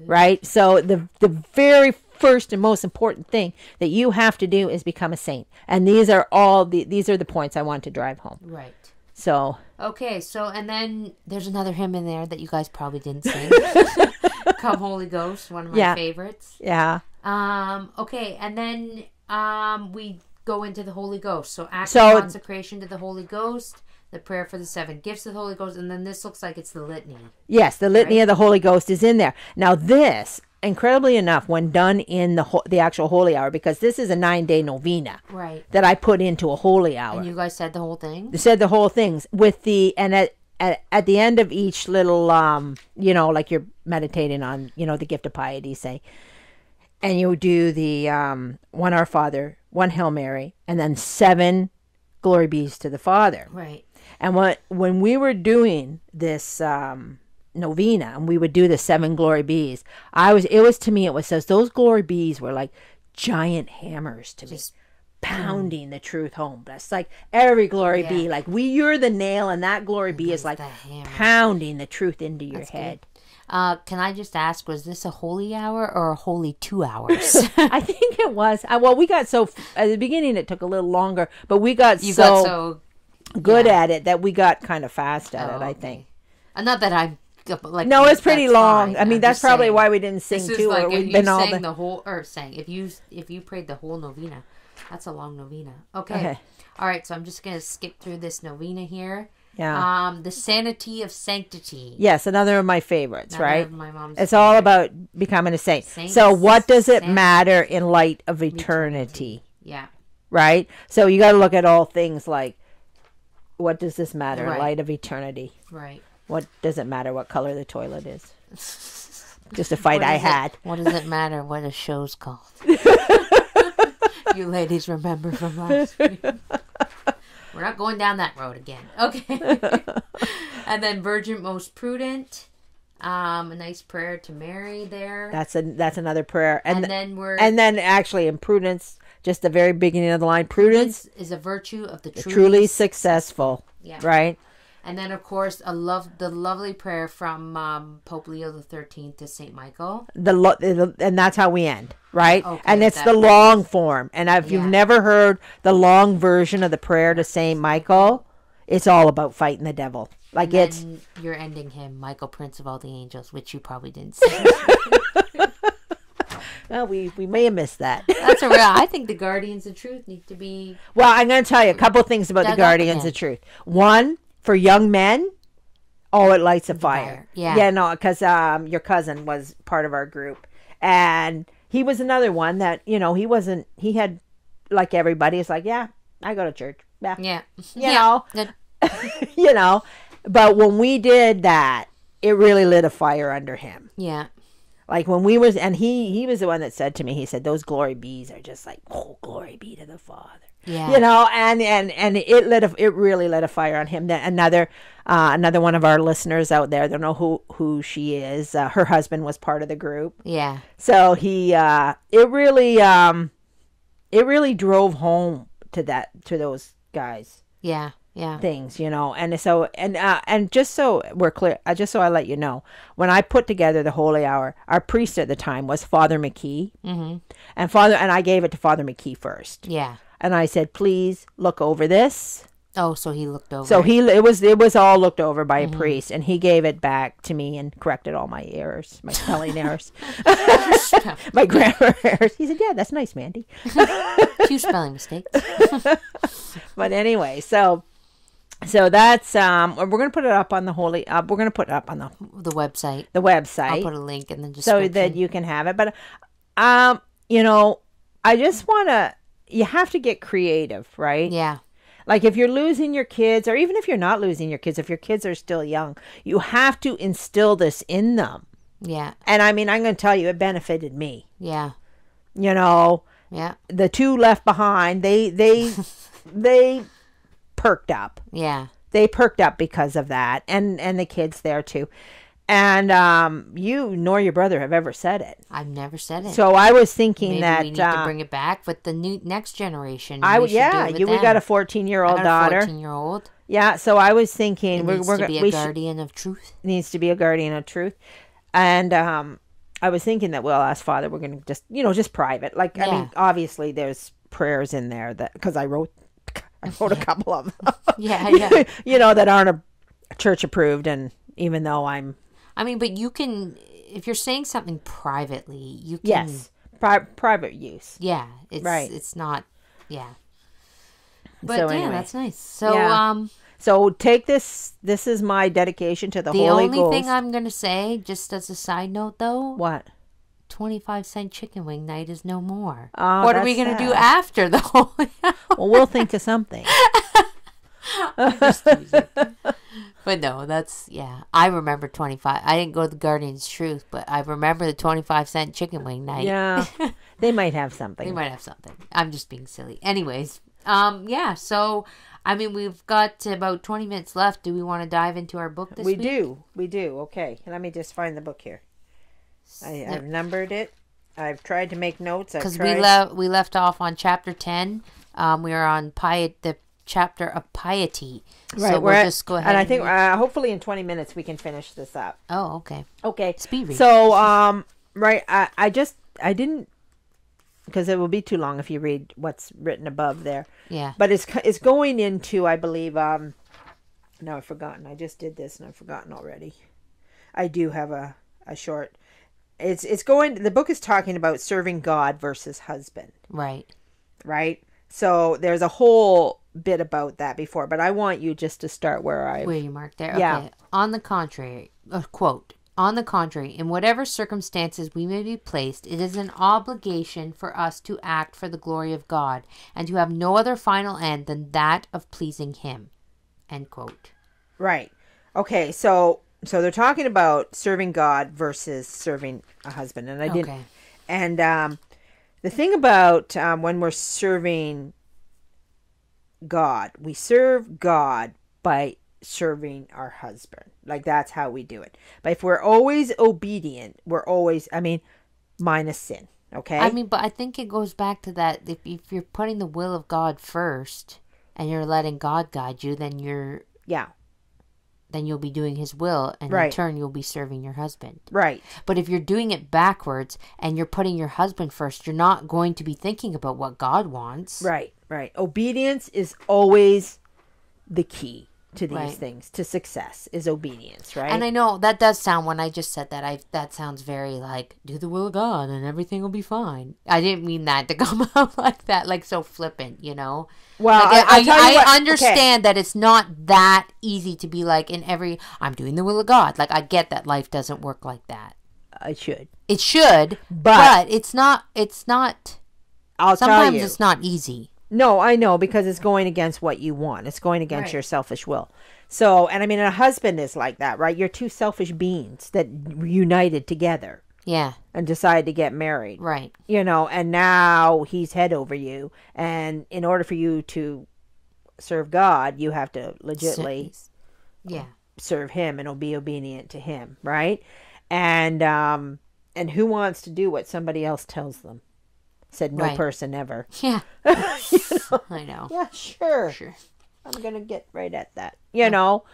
right? So the the very first and most important thing that you have to do is become a saint. And these are all the these are the points I want to drive home. Right. So Okay, so and then there's another hymn in there that you guys probably didn't sing. Come Holy Ghost, one of my Yeah. favorites. yeah. Um, okay, and then um we go into the Holy Ghost. So act So- of consecration to the Holy Ghost, the prayer for the seven gifts of the Holy Ghost, and then this looks like it's the litany. Yes, the litany of the Holy Ghost is in there. Now this incredibly enough when done in the ho- the actual holy hour because this is a 9-day novena Right. that I put into a holy hour. And you guys said the whole thing? They said the whole things with the and at, at at the end of each little um you know like you're meditating on you know the gift of piety say and you do the um one our father one hail mary and then seven glory bees to the father Right. and what when we were doing this um novena and we would do the seven glory bees i was it was to me it was says those glory bees were like giant hammers to me Just pounding the truth home. That's like every glory Yeah. be like we you're the nail and that glory be is like the pounding the truth into your head. Uh, can I just ask, was this a holy hour or a holy two hours? I think it was. Uh, well, we got so at the beginning it took a little longer, but we got You so, got so good at it that we got kind of fast at Oh, it. I okay. think. Uh, Not that I'm like No, it's pretty long. fine. I mean, I'm that's probably saying. why we didn't sing too. like or we've been all the, the whole or sang if you if you prayed the whole novena, that's a long novena. Okay. Okay. All right, so I'm just gonna skip through this novena here. yeah. Um, the sanity of sanctity. yes, another of my favorites, Another right? of My mom's. It's all about becoming a saint. Saints, so, what does it saints, matter in light of eternity? yeah. right? So you got to look at all things like what does this matter in light of eternity? Right. What does it matter what color the toilet is? Just a fight I it- had. what does it matter what a show's called? you ladies remember from last week. We're not going down that road again. Okay. and then Virgin Most Prudent. Um, a nice prayer to Mary there. That's a that's another prayer. And and then we're and then actually in prudence, just the very beginning of the line, prudence, is a virtue of the truly, truly successful. Yeah. Right? And then of course a love the lovely prayer from um, Pope Leo the Thirteenth to Saint Michael. The, lo- and that's how we end, right? Okay, and it's the long form. And if you've never heard the long version of the prayer to Saint Michael, it's all about fighting the devil. Like it's you're ending him, Michael Prince of all the angels, which you probably didn't see. well, we we may have missed that. That's a real. I think the guardians of truth need to be. Well, I'm going to tell you a couple things about the Guardians of Truth. One, for young men, oh, it lights a fire. fire, yeah. Yeah, no, because um, your cousin was part of our group. And he was another one that, you know, he wasn't, he had, like everybody, it's like, yeah, I go to church. Yeah. Yeah. You know, you know. But when we did that, it really lit a fire under him. Yeah. Like when we was, and he he was the one that said to me, he said, "Those glory bees are just like, oh, glory be to the Father." Yeah. you know and and and it lit a, it really lit a fire on him that another uh, another one of our listeners out there don't know who who she is uh, her husband was part of the group Yeah. so he uh it really um it really drove home to that to those guys Yeah. Yeah. things you know and so and uh, and just so we're clear uh, just so i let you know when i put together the holy hour our priest at the time was father mckee Mm-hmm. and father and i gave it to father mckee first Yeah. And I said, please look over this Oh, so he looked over. So he it was it was all looked over by Mm-hmm. a priest, and he gave it back to me and corrected all my errors, my spelling errors, my grammar errors. He said, "Yeah, that's nice, Mandy." Two spelling mistakes. But anyway, so so that's um we're gonna put it up on the holy. Uh, we're gonna put it up on the The website. the website I'll put a link in the so that you can have it. But um, you know, I just wanna. You have to get creative, right? yeah, Like if you're losing your kids, or even if you're not losing your kids, if your kids are still young, you have to instill this in them. yeah, And I mean, I'm going to tell you, it benefited me. yeah, You know, yeah, the two left behind, they they they perked up. yeah. They perked up because of that, and and the kids there too. And um, you nor your brother have ever said it. I've never said it. So I was thinking Maybe that we need to bring it back with the new next generation. I We would should do yeah, you we got a 14 year old got a daughter. fourteen-year-old. Yeah, so I was thinking It we're needs we're to be a guardian of truth. needs to be a guardian of truth. And um, I was thinking that we'll ask Father. We're going to just, you know, just private. Like, I mean, obviously there's prayers in there that because I wrote, I wrote a couple of them. Yeah, yeah. you know, that aren't a church approved. And even though I'm, I mean, but you can if you're saying something privately, you can. yes, pri- private use. Yeah, it's Right. It's not. Yeah. But So yeah, anyway. that's nice. So Yeah. um, So take this. This is my dedication to the, the Holy The only thing I'm gonna say, just as a side note, though, what? 25 cent chicken wing night is no more. Oh, what are we gonna do after the holy? Well, we'll think of something. but no, that's yeah. I remember 25. I didn't go to the Guardian's Truth, but I remember the 25 cent chicken wing night. Yeah, they might have something. They might have something. I'm just being silly. Anyways, um, yeah. So, I mean, we've got about 20 minutes left. Do we want to dive into our book this we week? do. We do. Okay. Let me just find the book here. I, I've numbered it. I've tried to make notes. Because tried. we left we left off on chapter 10 um we are on pi- the chapter of piety right. so we're we'll at- just go ahead And I think uh, hopefully in 20 minutes we can finish this up. oh okay Okay. Speed read. So um right I I just I didn't because it will be too long if you read what's written above there. yeah But it's it's going into I believe um no I've forgotten. I just did this and I've forgotten already. I do have a a short it's it's going the book is talking about serving God versus husband. right right? So there's a whole bit about that before, but I want you just to start where I. where you marked there okay Yeah. on the contrary uh, quote on the contrary, in whatever circumstances we may be placed, it is an obligation for us to act for the glory of God and to have no other final end than that of pleasing Him. End quote. Right. Okay. So so they're talking about serving God versus serving a husband, and I didn't. Okay. And um, the thing about um, when we're serving God, we serve God by serving our husband. Like that's how we do it. But if we're always obedient, we're always. I mean, minus sin. Okay. I mean, but I think it goes back to that if, if you're putting the will of God first and you're letting God guide you, then you're yeah. Then you'll be doing his will and in turn you'll be serving your husband. Right. But if you're doing it backwards and you're putting your husband first, you're not going to be thinking about what God wants. Right, right. Obedience is always the key to these Right. things to success is obedience, right? And I know that does sound when I just said that I that sounds very like do the will of God and everything will be fine. I didn't mean that to come out like that, like so flippant, you know. well, Like, I, I, you I what- okay. understand that it's not that easy to be like in every I'm doing the will of God. Like I get that life doesn't work like that. it should. It should, But- but, it's not. It's not. I'll tell Sometimes it's not easy. No, I know because it's going against what you want. It's going against Right. your selfish will. So, and I mean, a husband is like that, right? You're two selfish beings that united together Yeah, and decide to get married. right. You know, and now he's head over you, and in order for you to serve God, you have to legitly Yeah, serve him and be obedient to him, right? And um and who wants to do what somebody else tells them? Said no Right. person ever. yeah. I know. Yeah, sure. Sure. I'm gonna get right at that. You know.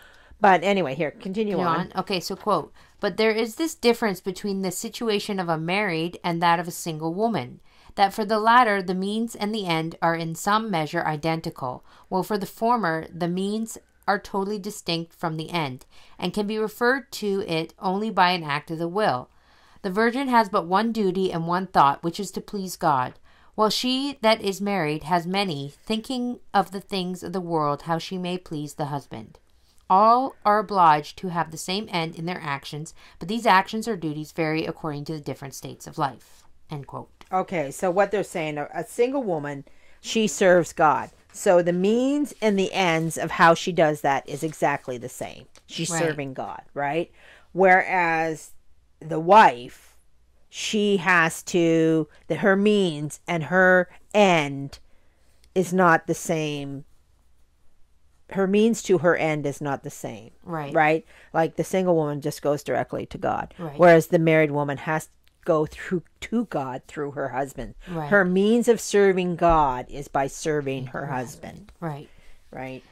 But anyway, here, continue You on. on? Okay, so quote. But there is this difference between the situation of a married and that of a single woman. that for the latter the means and the end are in some measure identical, while for the former the means are totally distinct from the end, and can be referred to it only by an act of the will. The virgin has but one duty and one thought, which is to please God, while she that is married has many, thinking of the things of the world, how she may please the husband. All are obliged to have the same end in their actions, but these actions or duties vary according to the different states of life. End quote. Okay, so what they're saying, a, single woman, she serves God. So the means and the ends of how she does that is exactly the same. She's Right. serving God, right? Whereas the wife, she has to that her means and her end is not the same. Her means to her end is not the same. Right. Right? Like the single woman just goes directly to God. Right. Whereas the married woman has to go through to God through her husband. Right. Her means of serving God is by serving her husband. Right. Right?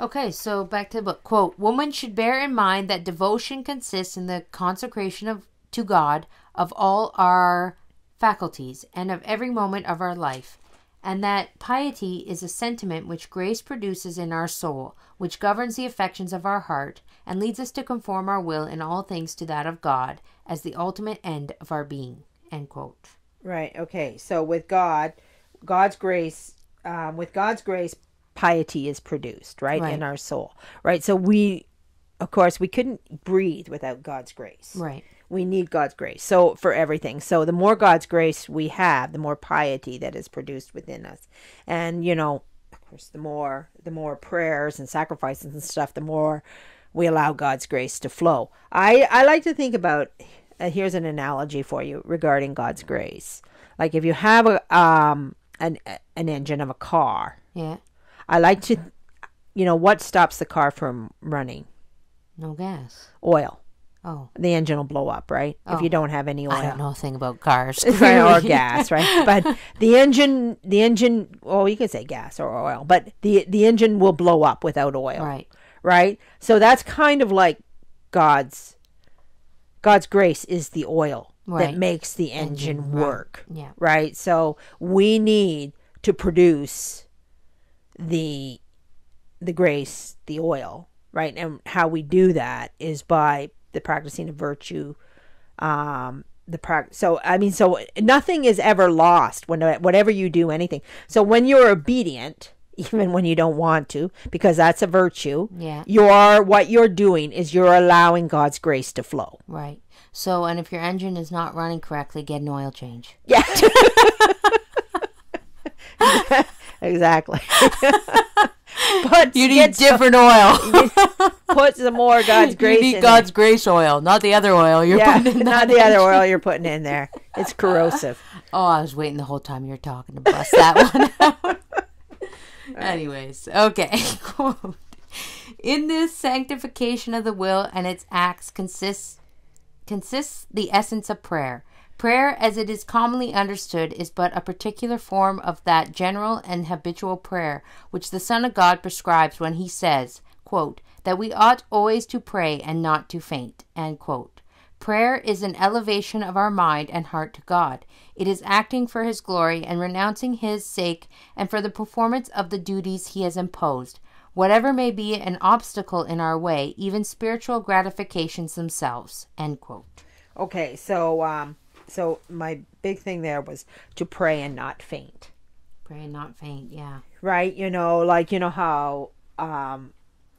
Okay, so back to the book. Quote, Woman should bear in mind that devotion consists in the consecration of to God of all our faculties and of every moment of our life, and that piety is a sentiment which grace produces in our soul, which governs the affections of our heart, and leads us to conform our will in all things to that of God as the ultimate end of our being. End quote. Right. Okay. So with God, God's grace, um, with God's grace, piety is produced, right, Right. in our soul, right. So we, of course, we couldn't breathe without God's grace. Right. We need God's grace. So for everything. So the more God's grace we have, the more piety that is produced within us, and you know, of course, the more the more prayers and sacrifices and stuff, the more we allow God's grace to flow. I I like to think about. Uh, here's an analogy for you regarding God's grace. Like if you have a um an an engine of a car, Yeah. I like to, you know, what stops the car from running? No gas. Oil. Oh. The engine will blow up, right? If you oh. don't have any oil. I don't know a thing about cars. right, or gas, right? But the engine, the engine, well, you could say gas or oil, but the the engine will blow up without oil, Right. right? So that's kind of like God's God's grace is the oil Right. that makes the engine work, Yeah. right? So we need to produce the the grace, the oil, right? And how we do that is by the practicing of virtue, um, the practice. So I mean, so nothing is ever lost when whatever you do, anything. So when you're obedient, even when you don't want to, because that's a virtue. Yeah. You're what you're doing is you're allowing God's grace to flow. Right. So, and if your engine is not running correctly, get an oil change. Yeah. exactly. but You need get some- different oil. put some more God's grace you need God's grace oil, not the other oil you're. Yeah, putting in not the other oil you're putting in there. It's corrosive. Oh, I was waiting the whole time you were talking to bust that one out. Anyways, okay. In this sanctification of the will and its acts consists consists the essence of prayer. Prayer, as it is commonly understood, is but a particular form of that general and habitual prayer which the Son of God prescribes when he says, quote, that we ought always to pray and not to faint. Prayer is an elevation of our mind and heart to God. It is acting for His glory and renouncing His sake and for the performance of the duties He has imposed. Whatever may be an obstacle in our way, even spiritual gratifications themselves. Okay, so um, so my big thing there was to pray and not faint. Pray and not faint. Yeah. right? You know, like you know how um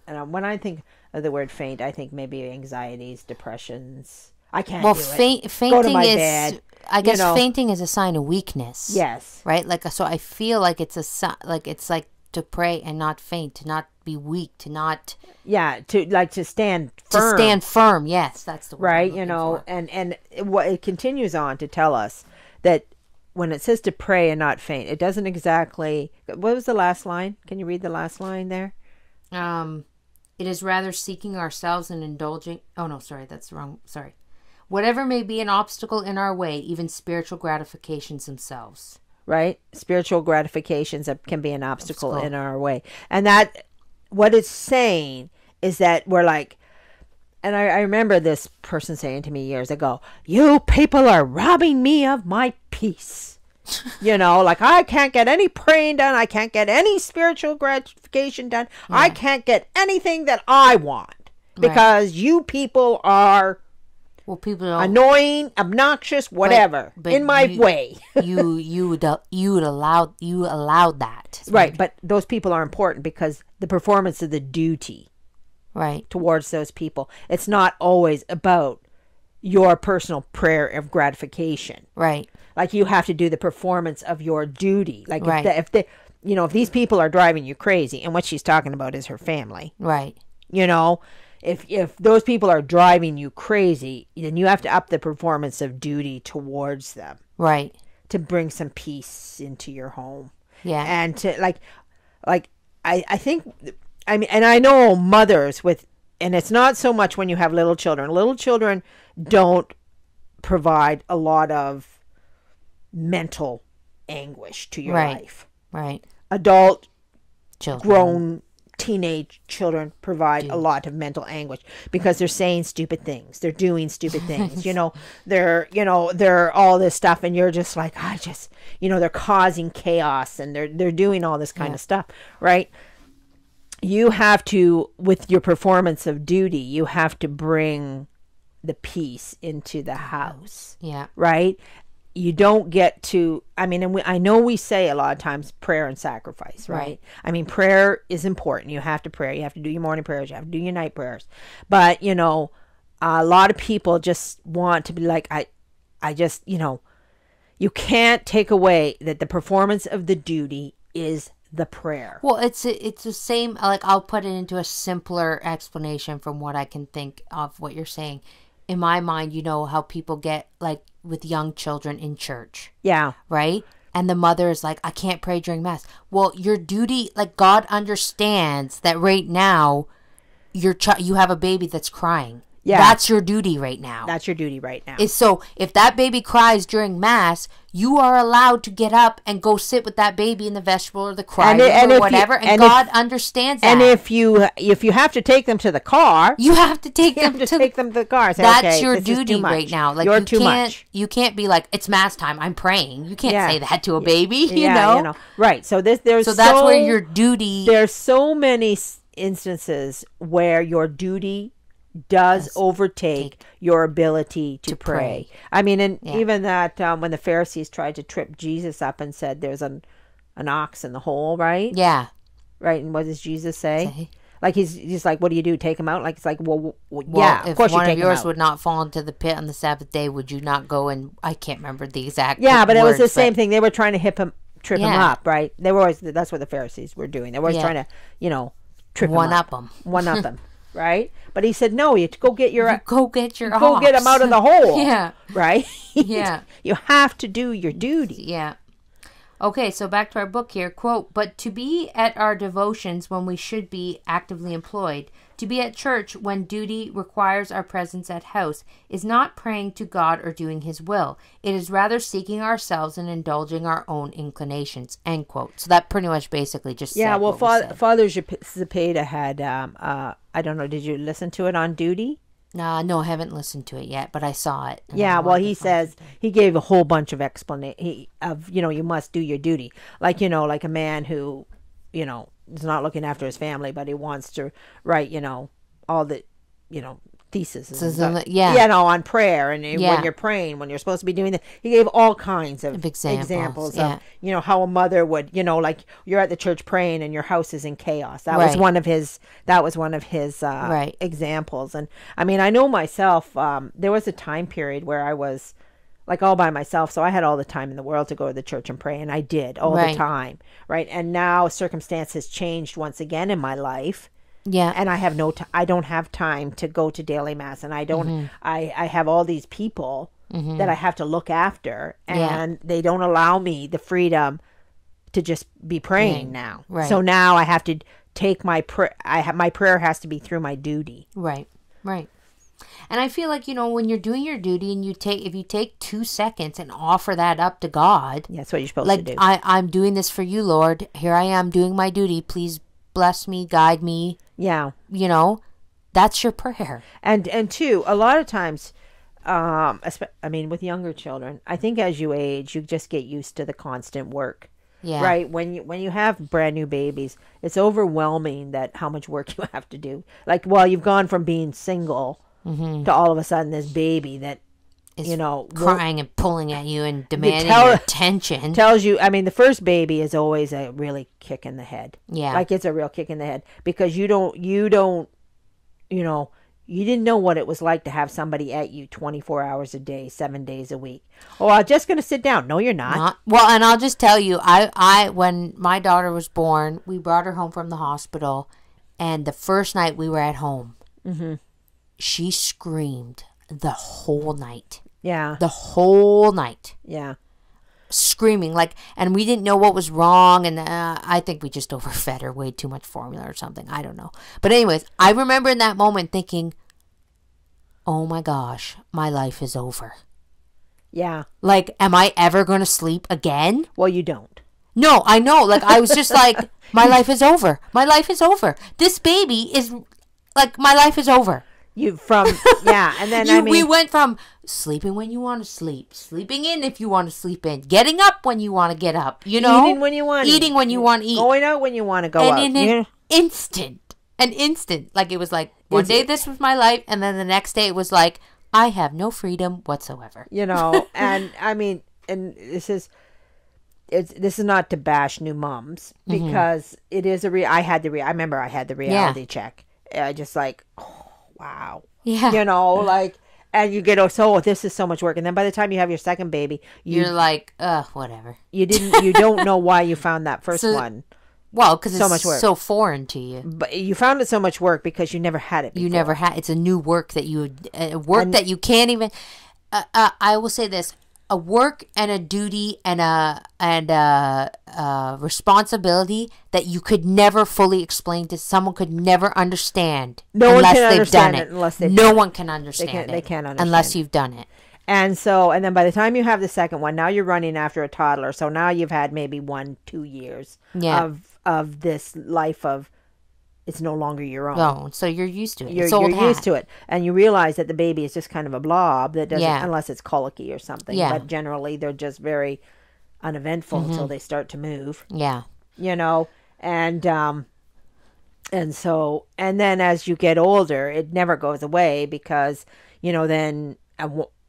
and when I think of the word faint, I think maybe anxieties, depressions. I can't Well, faint, Go to fainting my is. bed. I guess know. fainting is a sign of weakness. Yes. Right. Like so, I feel like it's a like it's like to pray and not faint, to not be weak, to not Yeah, to like to stand to stand firm. Yes, that's the right? You know, for. and and what it continues on to tell us that when it says to pray and not faint, it doesn't exactly. What was the last line? Can you read the last line there? Um, it is rather seeking ourselves and indulging. Oh no, sorry, that's wrong. Sorry. Whatever may be an obstacle in our way, even spiritual gratifications themselves. right? Spiritual gratifications that can be an obstacle Obstacle. in our way. And that, what it's saying is that we're like, and I, I remember this person saying to me years ago, You people are robbing me of my peace. You know, like I can't get any praying done. I can't get any spiritual gratification done. I can't get anything that I want because you people are Well, people don't. annoying, obnoxious, whatever, but in my you- way. you you would uh, you would allow you allowed that. right, but those people are important because the performance of the duty Right. towards those people. It's not always about your personal prayer of gratification. Right. Like you have to do the performance of your duty. Like Right. if, the, if the you know if these people are driving you crazy, and what she's talking about is her family. Right. You know, if if those people are driving you crazy, then you have to up the performance of duty towards them Right. to bring some peace into your home Yeah. and to like like I I think I mean and I know mothers with and it's not so much when you have little children. Little children don't provide a lot of mental anguish to your Right. life. right. Adult Children. grown teenage children provide a lot of mental anguish because they're saying stupid things they're doing stupid things you know they're you know they're all this stuff and you're just like i just you know they're causing chaos and they're they're doing all this kind Yeah. of stuff right you have to with your performance of duty you have to bring the peace into the house Yeah. right? You don't get to. I mean, and we, I know we say a lot of times prayer and sacrifice, right? Right. I mean, prayer is important. You have to pray. You have to do your morning prayers. You have to do your night prayers. But you know, a lot of people just want to be like, I, I just, you know, you can't take away that the performance of the duty is the prayer. Well, it's it's the same. Like I'll put it into a simpler explanation from what I can think of what you're saying. In my mind, you know how people get like with young children in church, Yeah. right? And the mother is like, I can't pray during mass. Well, your duty, like God understands that right now, your child, you have a baby that's crying. Yeah. that's your duty right now. That's your duty right now. is so if that baby cries during mass, you are allowed to get up and go sit with that baby in the vegetable or the cry And room and or if you- whatever, and, and if- God understands that. and if you if you have to take them to the car, you have to take them to to take them to the car. Say, that's okay, your this is too duty right now. Like You're you too can't much. you can't be like it's mass time. I'm praying. You can't Yeah. say that to a baby. You know. you know, right? So this there's So that's where your duty. there's so many instances where your duty does overtake your ability to, pray. pray. I mean, and Yeah. even that um, when the Pharisees tried to trip Jesus up and said, "There's an an ox in the hole," right? Yeah. Right. And what does Jesus say? Say. Like he's he's like, "What do you do? Take him out?" Like it's like, well, Well, yeah, if of course you one take of yours would not fall into the pit on the Sabbath day, would you not go and I can't remember the exact Yeah, but it was the words, same thing. They were trying to hip him, trip him up, right? They were always that's what the Pharisees were doing. They were always Yeah. trying to, you know, trip One him up, up one up him, right? But he said, no, you go get your, Go get your go get him out of the hole, Yeah. right? Yeah. you have to do your duty. Yeah. Okay, so back to our book here. Quote, but to be at our devotions when we should be actively employed, to be at church when duty requires our presence at house, is not praying to God or doing his will. It is rather seeking ourselves and indulging our own inclinations. End quote. So that pretty much basically just Yeah, well, we Father. Father Zepeda had, um, uh, I don't know, did you listen to it on duty? Nah, no, I haven't listened to it yet, but I saw it. Yeah, well, he says he gave a whole bunch of explanation of you know you must do your duty, like you know, like a man who, you know, is not looking after his family, but he wants to write, you know, all the, you know, theses, the- yeah. you know, on prayer and when you're praying, when you're supposed to be doing that. He gave all kinds of, Of examples, yeah. of, you know, how a mother would, you know, like you're at the church praying and your house is in chaos. That was one of his. That was one of his uh, Right. examples. And I mean, I know myself. Um, there was a time period where I was like all by myself, so I had all the time in the world to go to the church and pray, and I did all Right. the time, right? And now circumstances changed once again in my life, Yeah. and I have no, t- I don't have time to go to daily mass, and I don't, Mm-hmm. I, I have all these people that I have to look after, Yeah. and they don't allow me the freedom to just be praying Right. now. Right. So now I have to take my prayer. I have my prayer has to be through my duty. Right, right. And I feel like, you know, when you're doing your duty and you take, if you take two seconds and offer that up to God, Yeah, that's what you're supposed like, to do. I, I'm doing this for you, Lord. Here I am doing my duty. Please bless me, guide me. yeah. You know, that's your prayer. and and two a lot of times um, I mean, with younger children, I think as you age, you just get used to the constant work. Yeah. Right when you when you have brand new babies, it's overwhelming that how much work you have to do. Like, well, you've gone from being single to all of a sudden this baby that Is you know crying and pulling at you and demanding tell- your attention. tells you. I mean, the first baby is always a really kick in the head. Yeah. like it's a real kick in the head because you don't you don't you know you didn't know what it was like to have somebody at you 24 hours a day 7 days a week oh i'm just going to sit down no you're not Not, well, and I'll just tell you, I, I, when my daughter was born, we brought her home from the hospital, and the first night we were at home, mm-hmm. she screamed the whole night, yeah the whole night, yeah screaming like, and we didn't know what was wrong, and uh, I think we just overfed her way too much formula or something. I don't know, but anyways, I remember in that moment thinking, "Oh my gosh, my life is over." yeah Like, am I ever going to sleep again? well you don't No, I know. Like I was just like, my life is over. My life is over. This baby is like my life is over. You from yeah and then You, i mean we went from sleeping when you want to sleep, sleeping in if you want to sleep in, getting up when you want to get up. You know, eating when you want to eating when you want to eat, going out when you want to go and out in an You- instant, an instant. Like it was like one Is day it- this was my life, and then the next day it was like I have no freedom whatsoever. you know and i mean and this is it's this is not to bash new moms Mm-hmm. because it is a re i had the re i remember i had the reality check i just like oh wow Yeah, you know like and you get oh so this is so much work and then by the time you have your second baby you you're like, ugh, whatever. you didn't you don't know why you found that first So- one Well, because So it's much work. so foreign to you. but you found it so much work because you never had it before. you never had it's a new work that you uh, work that you can't even uh, uh, i will say this a work and a duty and a and a, a responsibility that you could never fully explain to someone could never understand No one unless can they've understand done it it unless they've done no one can understand can't- it they can't understand unless understand. you've done it And so, and then by the time you have the second one, now you're running after a toddler. So now you've had maybe one, two years Yeah. of of this life of it's no longer your own. so you're used to it You're, you're used to it, and you realize that the baby is just kind of a blob that doesn't, Yeah. unless it's colicky or something. Yeah. But generally, they're just very uneventful Mm-hmm. until they start to move. yeah You know, and um, and so, and then as you get older, it never goes away because you know then.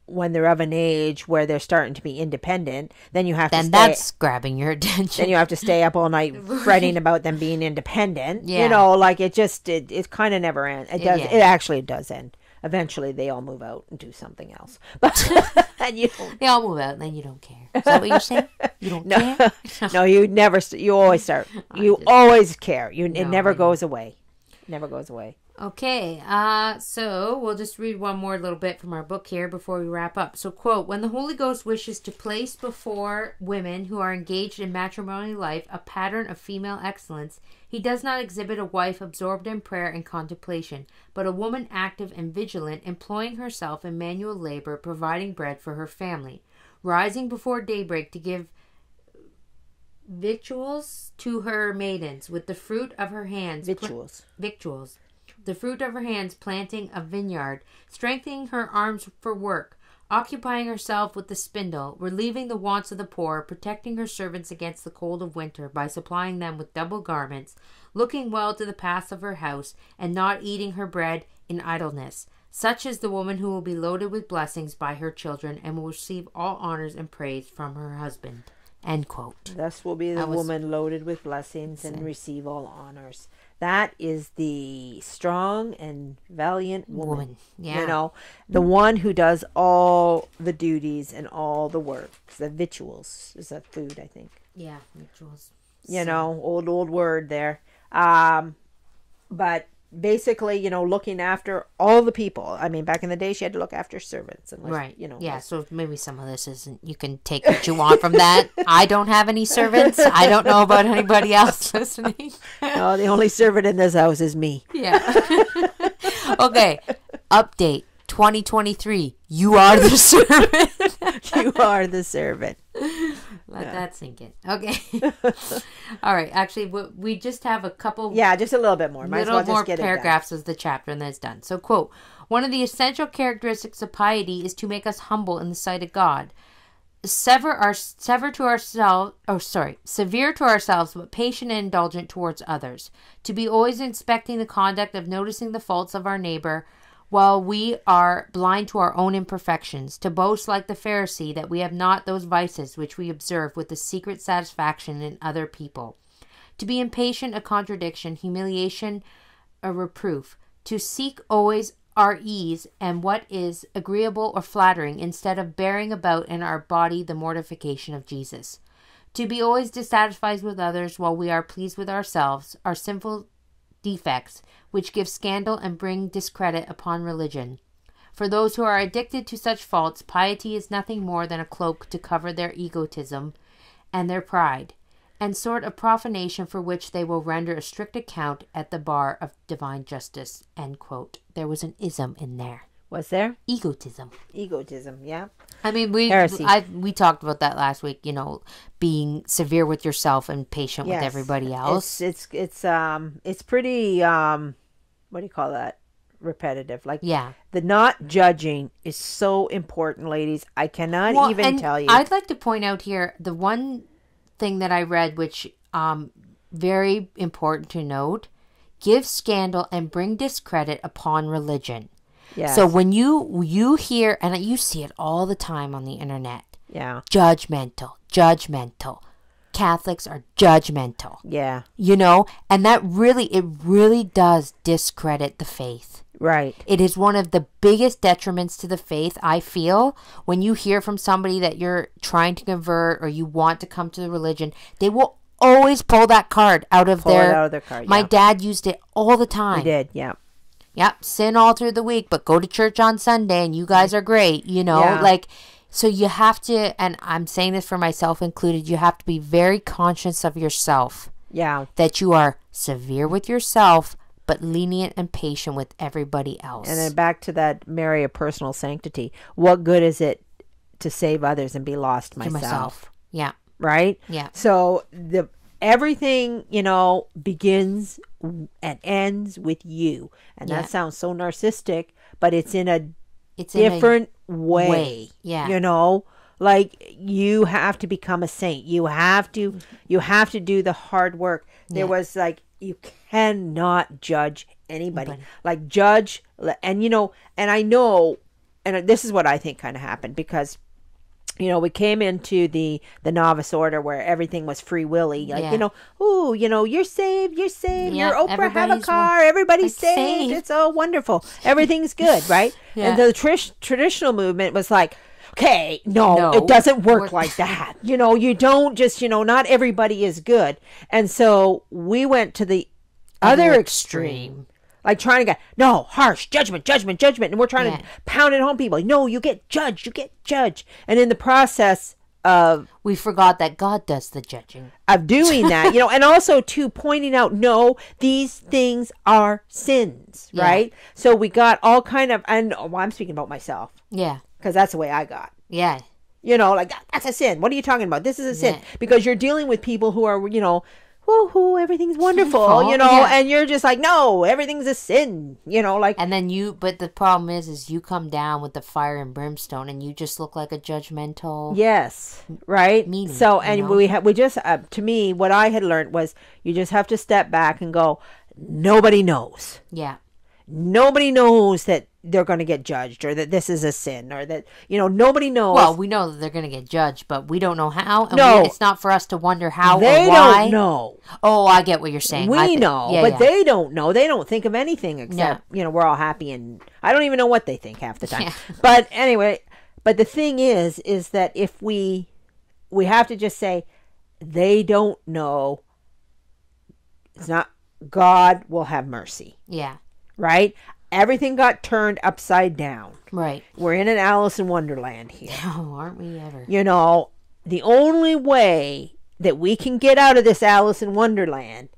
When they're of an age where they're starting to be independent, then you have to then stay. that's grabbing your attention then you have to stay up all night fretting about them being independent. Yeah. You know, like it just it, it kind of never ends. It does. yeah. It actually does end. Eventually, they all move out and do something else. But and you they all move out and then you don't care is that what you're saying you don't care No, you never. You always start. You always care. You. it never goes away. Never goes away. Okay, uh, so we'll just read one more little bit from our book here before we wrap up. So, quote When the Holy Ghost wishes to place before women who are engaged in matrimonial life a pattern of female excellence, he does not exhibit a wife absorbed in prayer and contemplation, but a woman active and vigilant, employing herself in manual labor, providing bread for her family, rising before daybreak to give victuals to her maidens with the fruit of her hands Victuals. victuals, the fruit of her hands planting a vineyard, strengthening her arms for work, occupying herself with the spindle, relieving the wants of the poor, protecting her servants against the cold of winter by supplying them with double garments, looking well to the paths of her house, and not eating her bread in idleness. Such is the woman who will be loaded with blessings by her children and will receive all honors and praise from her husband. End quote. Thus will be the woman loaded with blessings and receive all honors. That is the strong and valiant woman. Woman. Yeah. You know, the one who does all the duties and all the work. The victuals is that food, I think. Yeah, victuals. You know, old old word there. Um, but basically, you know, looking after all the people. I mean, back in the day, she had to look after servants, and Right. You know, Yeah. So maybe some of this isn't. You can take what you want from that. I don't have any servants. I don't know about anybody else listening. no, the only servant in this house is me. Yeah. okay. Update 2023. You are the servant. you are the servant. Let that sink in. Okay. All right. Actually, we, just have a couple Yeah, just a little bit more. Might little as well more just get paragraphs as the chapter, and then it's done. So, quote: One of the essential characteristics of piety is to make us humble in the sight of God. Sever our sever to ourselves. Oh, sorry, severe to ourselves, but patient and indulgent towards others. To be always inspecting the conduct of noticing the faults of our neighbor, while we are blind to our own imperfections. To boast like the Pharisee that we have not those vices which we observe with the secret satisfaction in other people to be impatient a contradiction, humiliation a reproof, to seek always our ease and what is agreeable or flattering, instead of bearing about in our body the mortification of Jesus. To be always dissatisfied with others while we are pleased with ourselves, our sinful defects, which give scandal and bring discredit upon religion. For those who are addicted to such faults, piety is nothing more than a cloak to cover their egotism and their pride, and sort of profanation for which they will render a strict account at the bar of divine justice. There was an ism in there. Was there Egotism. egotism? Yeah. I mean, we Heresy. I, we talked about that last week. You know, being severe with yourself and patient with everybody else. It's it's it's um it's pretty um what do you call that? Repetitive. Like yeah. the not judging is so important, ladies. I cannot Well, even and tell you. I'd like to point out here the one thing that I read, which um very important to note: give scandal and bring discredit upon religion. Yes. So when you you hear and you see it all the time on the internet, yeah. judgmental, judgmental. Catholics are judgmental, Yeah. you know, and that really it really does discredit the faith. Right. It is one of the biggest detriments to the faith, I feel, when you hear from somebody that you're trying to convert or you want to come to the religion, they will always pull that card out of Pull it their out of their card, My yeah. dad used it all the time. We did. Yeah. Yep, sin all through the week, but go to church on Sunday and you guys are great, you know? Yeah. Like so you have to and I'm saying this for myself included, you have to be very conscious of yourself Yeah. that you are severe with yourself but lenient and patient with everybody else. And then back to that Mary of personal sanctity. What good is it to save others and be lost myself? myself. Yeah. Right? Yeah. So the everything, you know, begins and ends with you. And Yeah. that sounds so narcissistic, but it's in a It's in a- different way. way, yeah. You know, like you have to become a saint. You have to you have to do the hard work. There was like you cannot judge anybody. Like judge and you know, and I know and this is what I think kind of happened because you know, we came into the the Novus Ordo where everything was free willy. Like, Yeah. you know, ooh, you know, you're saved, you're saved, Yeah, you're Oprah, have a car, everybody's saved. saved. It's all wonderful. Everything's good, right? Yeah. And the trish, traditional movement was like, okay, no, No, it doesn't work work- like that. You know, you don't just, you know, not everybody is good. And so we went to the other, Other extreme. extreme. Like trying to get no harsh judgment, judgment, judgment, and we're trying Yeah. to pound it home. People, no, you get judged, you get judged, and in the process of We forgot that God does the judging. of doing that, you know, and also to pointing out, no, these things are sins, Yeah. right? So we got all kind of, and oh, I'm speaking about myself Yeah. because that's the way I got. Yeah. You know, like that's a sin. What are you talking about? This is a sin Yeah. because you're dealing with people who are, you know, whoo hoo, everything's wonderful, Wonderful, you know, yeah. and you're just like, no, everything's a sin, you know, like And then you but the problem is is you come down with the fire and brimstone and you just look like a judgmental Yes, right. meaning, so, and know? we have we just uh, to me, what I had learned was you just have to step back and go. Nobody knows. Yeah. Nobody knows that they're going to get judged or that this is a sin or that you know nobody knows. Well, we know that they're going to get judged, but we don't know how. And No. we, it's not for us to wonder how they or why. don't know. Oh, I get what you're saying. We know, yeah, but yeah. they don't know. They don't think of anything except you know we're all happy and I don't even know what they think half the time. Yeah. But anyway, but the thing is, is that if we we have to just say they don't know. It's not God will have mercy, Yeah. right? Everything got turned upside down. Right. We're in an Alice in Wonderland here. Oh, aren't we ever? You know, the only way that we can get out of this Alice in Wonderland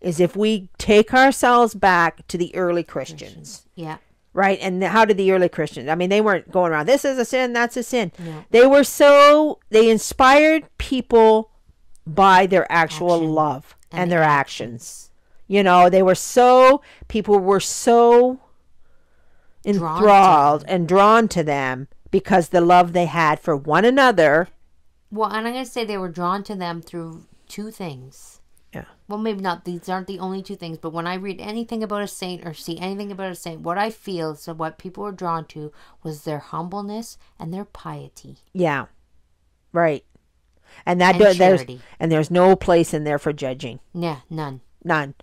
is if we take ourselves back to the early Christians. Yeah. right? And how did the early Christians? I mean, they weren't going around. This is a sin. That's a sin. No. They were so they inspired people by their actual Action. love and, And their the actions. You know, they were so people were so Drawn enthralled and drawn to them because the love they had for one another. Well, and I'm going to say they were drawn to them through two things. Yeah. Well, maybe not. These aren't the only two things, but when I read anything about a saint or see anything about a saint, what I feel so what people were drawn to was their humbleness and their piety Yeah. Right. And that and do- there's and there's no place in there for judging. Yeah, none. None.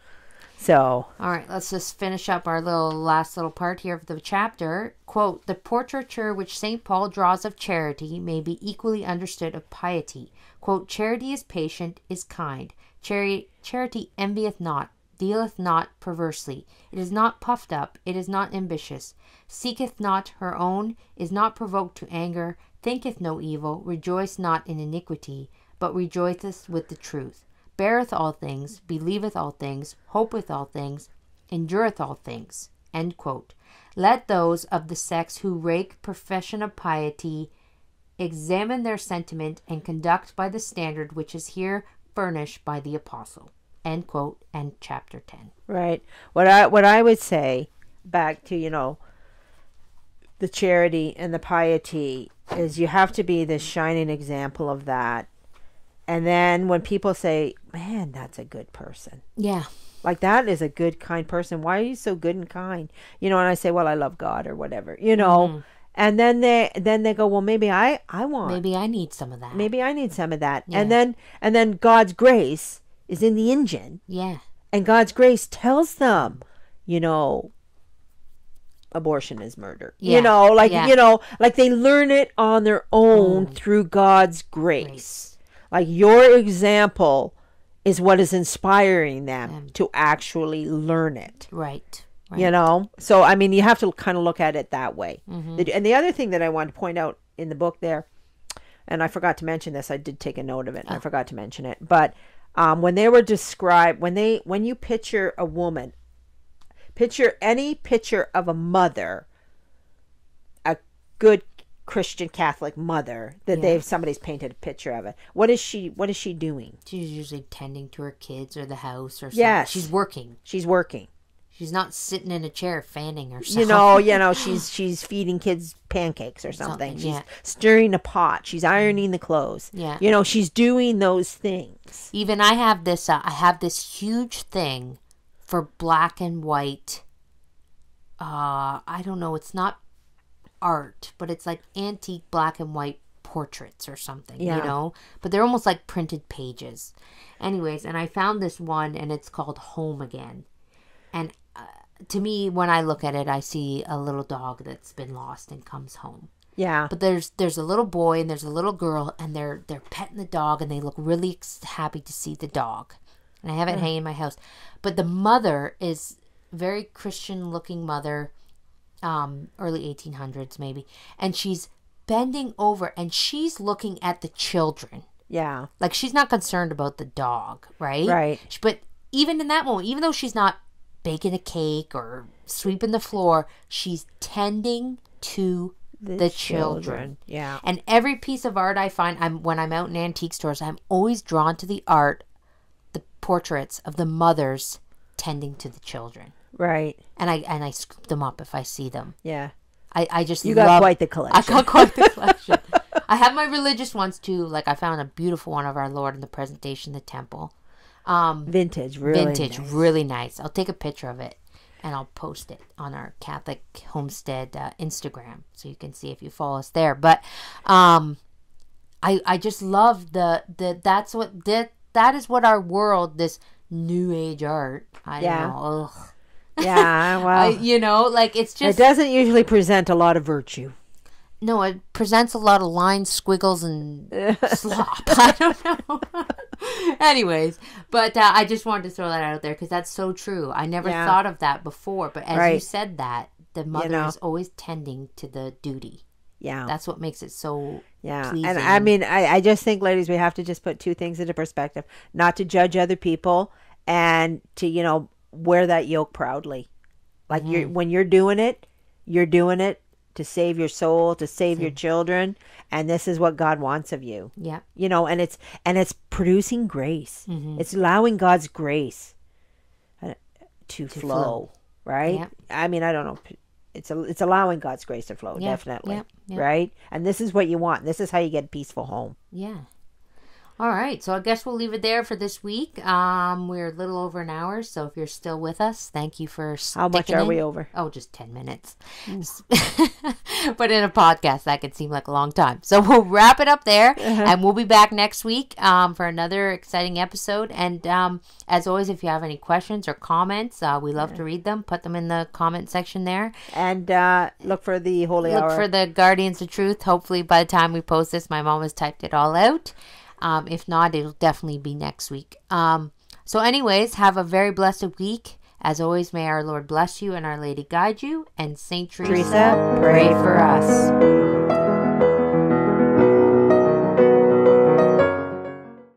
So, All right, let's just finish up our little last little part here of the chapter. Quote The portraiture which St. Paul draws of charity may be equally understood of piety. Quote Charity is patient, is kind. Chari- charity envieth not, dealeth not perversely. It is not puffed up, it is not ambitious, seeketh not her own, is not provoked to anger, thinketh no evil, rejoice not in iniquity, but rejoiceth with the truth beareth all things, believeth all things, hopeth all things, endureth all things. End. Let those of the sex who rake profession of piety examine their sentiment and conduct by the standard which is here furnished by the apostle. End quote. And chapter 10. right. What I what I would say back to, you know, the charity and the piety is you have to be the shining example of that. And then when people say, "Man, that's a good person." Yeah. Like that is a good kind person. Why are you so good and kind? You know, and I say, "Well, I love God or whatever." You know. Mm-hmm. And then they then they go, "Well, maybe I I want Maybe I need some of that. maybe I need some of that." Yeah. And then and then God's grace is in the engine Yeah. and God's grace tells them, you know, abortion is murder. Yeah, You know, like yeah. you know, like they learn it on their own mm. through God's grace. Grace. Like your example is what is inspiring them to actually learn it. Right. Right. You know? So I mean, you have to kind of look at it that way. Mm-hmm. And the other thing that I wanted to point out in the book there and I forgot to mention this. I did take a note of it. And I Oh. forgot to mention it. But um, when they were described, when they when you picture a woman, picture any picture of a mother, a good Christian Catholic mother that Yeah. they've somebody's painted a picture of it. What is she? What is she doing? She's usually tending to her kids or the house or something. Yes. She's working. She's working. She's not sitting in a chair fanning herself. You know, you know, she's she's feeding kids pancakes or something. Something, she's yeah. stirring a pot. She's ironing the clothes. Yeah. You know, she's doing those things. Even I have this. Uh, I have this huge thing for black and white. Uh, I don't know. It's not art, but it's like antique black and white portraits or something. Yeah. You know, but they're almost like printed pages. Anyways, and I found this one, and it's called Home Again. And uh, to me, when I look at it, I see a little dog that's been lost and comes home. Yeah. But there's there's a little boy and there's a little girl and they're they're petting the dog and they look really ex- happy to see the dog. And I have it hanging in my house. But the mother is very Christian looking mother, um, early 1800s maybe, and she's bending over and she's looking at the children. Yeah. Like she's not concerned about the dog, right? Right. But even in that moment, even though she's not baking a cake or sweeping the floor, she's tending to the, children. Yeah. And every piece of art I find, I'm when I'm out in antique stores, I'm always drawn to the art, the portraits of the mothers tending to the children, Right. and I and I scoop them up if I see them. Yeah. I I just You got love, quite the collection. I got quite the collection. I have my religious ones too. Like I found a beautiful one of our Lord in the Presentation, the Temple. Um, Vintage, really. vintage, nice. really nice. I'll take a picture of it and I'll post it on our Catholic Homestead uh, Instagram so you can see if you follow us there. But um, I I just love the the that's what that that is what our world this new age art. I Yeah. don't know. Ugh. Yeah. Well, you know, like it's just it doesn't usually present a lot of virtue. no. It presents a lot of lines, squiggles, and slop. I don't know. Anyways, but uh, I just wanted to throw that out there because that's so true. I never Yeah. thought of that before, but as you said that, the mother know. is always tending to the duty. Yeah. That's what makes it so. Yeah. pleasing. And I mean, I, I just think, ladies, we have to just put two things into perspective not to judge other people and to, you know, wear that yoke proudly. Like you're, Mm. when you're doing it, You're doing it to save your soul, to save your children, and this is what God wants of you. Yeah. You know, and it's and it's producing grace. Mm-hmm. It's allowing God's grace uh, to, flow, flow. right? Yeah. I mean, I don't know. It's a, it's allowing God's grace to flow, Yeah, definitely, yeah. right? And this is what you want. This is how you get a peaceful home. Yeah. All right. So I guess we'll leave it there for this week. Um, we're a little over an hour, so if you're still with us, thank you for How much are in. we over? Oh, just 10 minutes. but in a podcast, that could seem like a long time. So we'll wrap it up there and we'll be back next week um, for another exciting episode. And um, as always, if you have any questions or comments, uh, we love to read them. Put them in the comment section there. And uh, look for the holy Look hour. for the Guardians of Truth. Hopefully, by the time we post this, my mom has typed it all out. Um, if not, it'll definitely be next week. Um, so, anyways, have a very blessed week. As always, may our Lord bless you and Our Lady guide you. And Saint Teresa, Teresa, pray for us.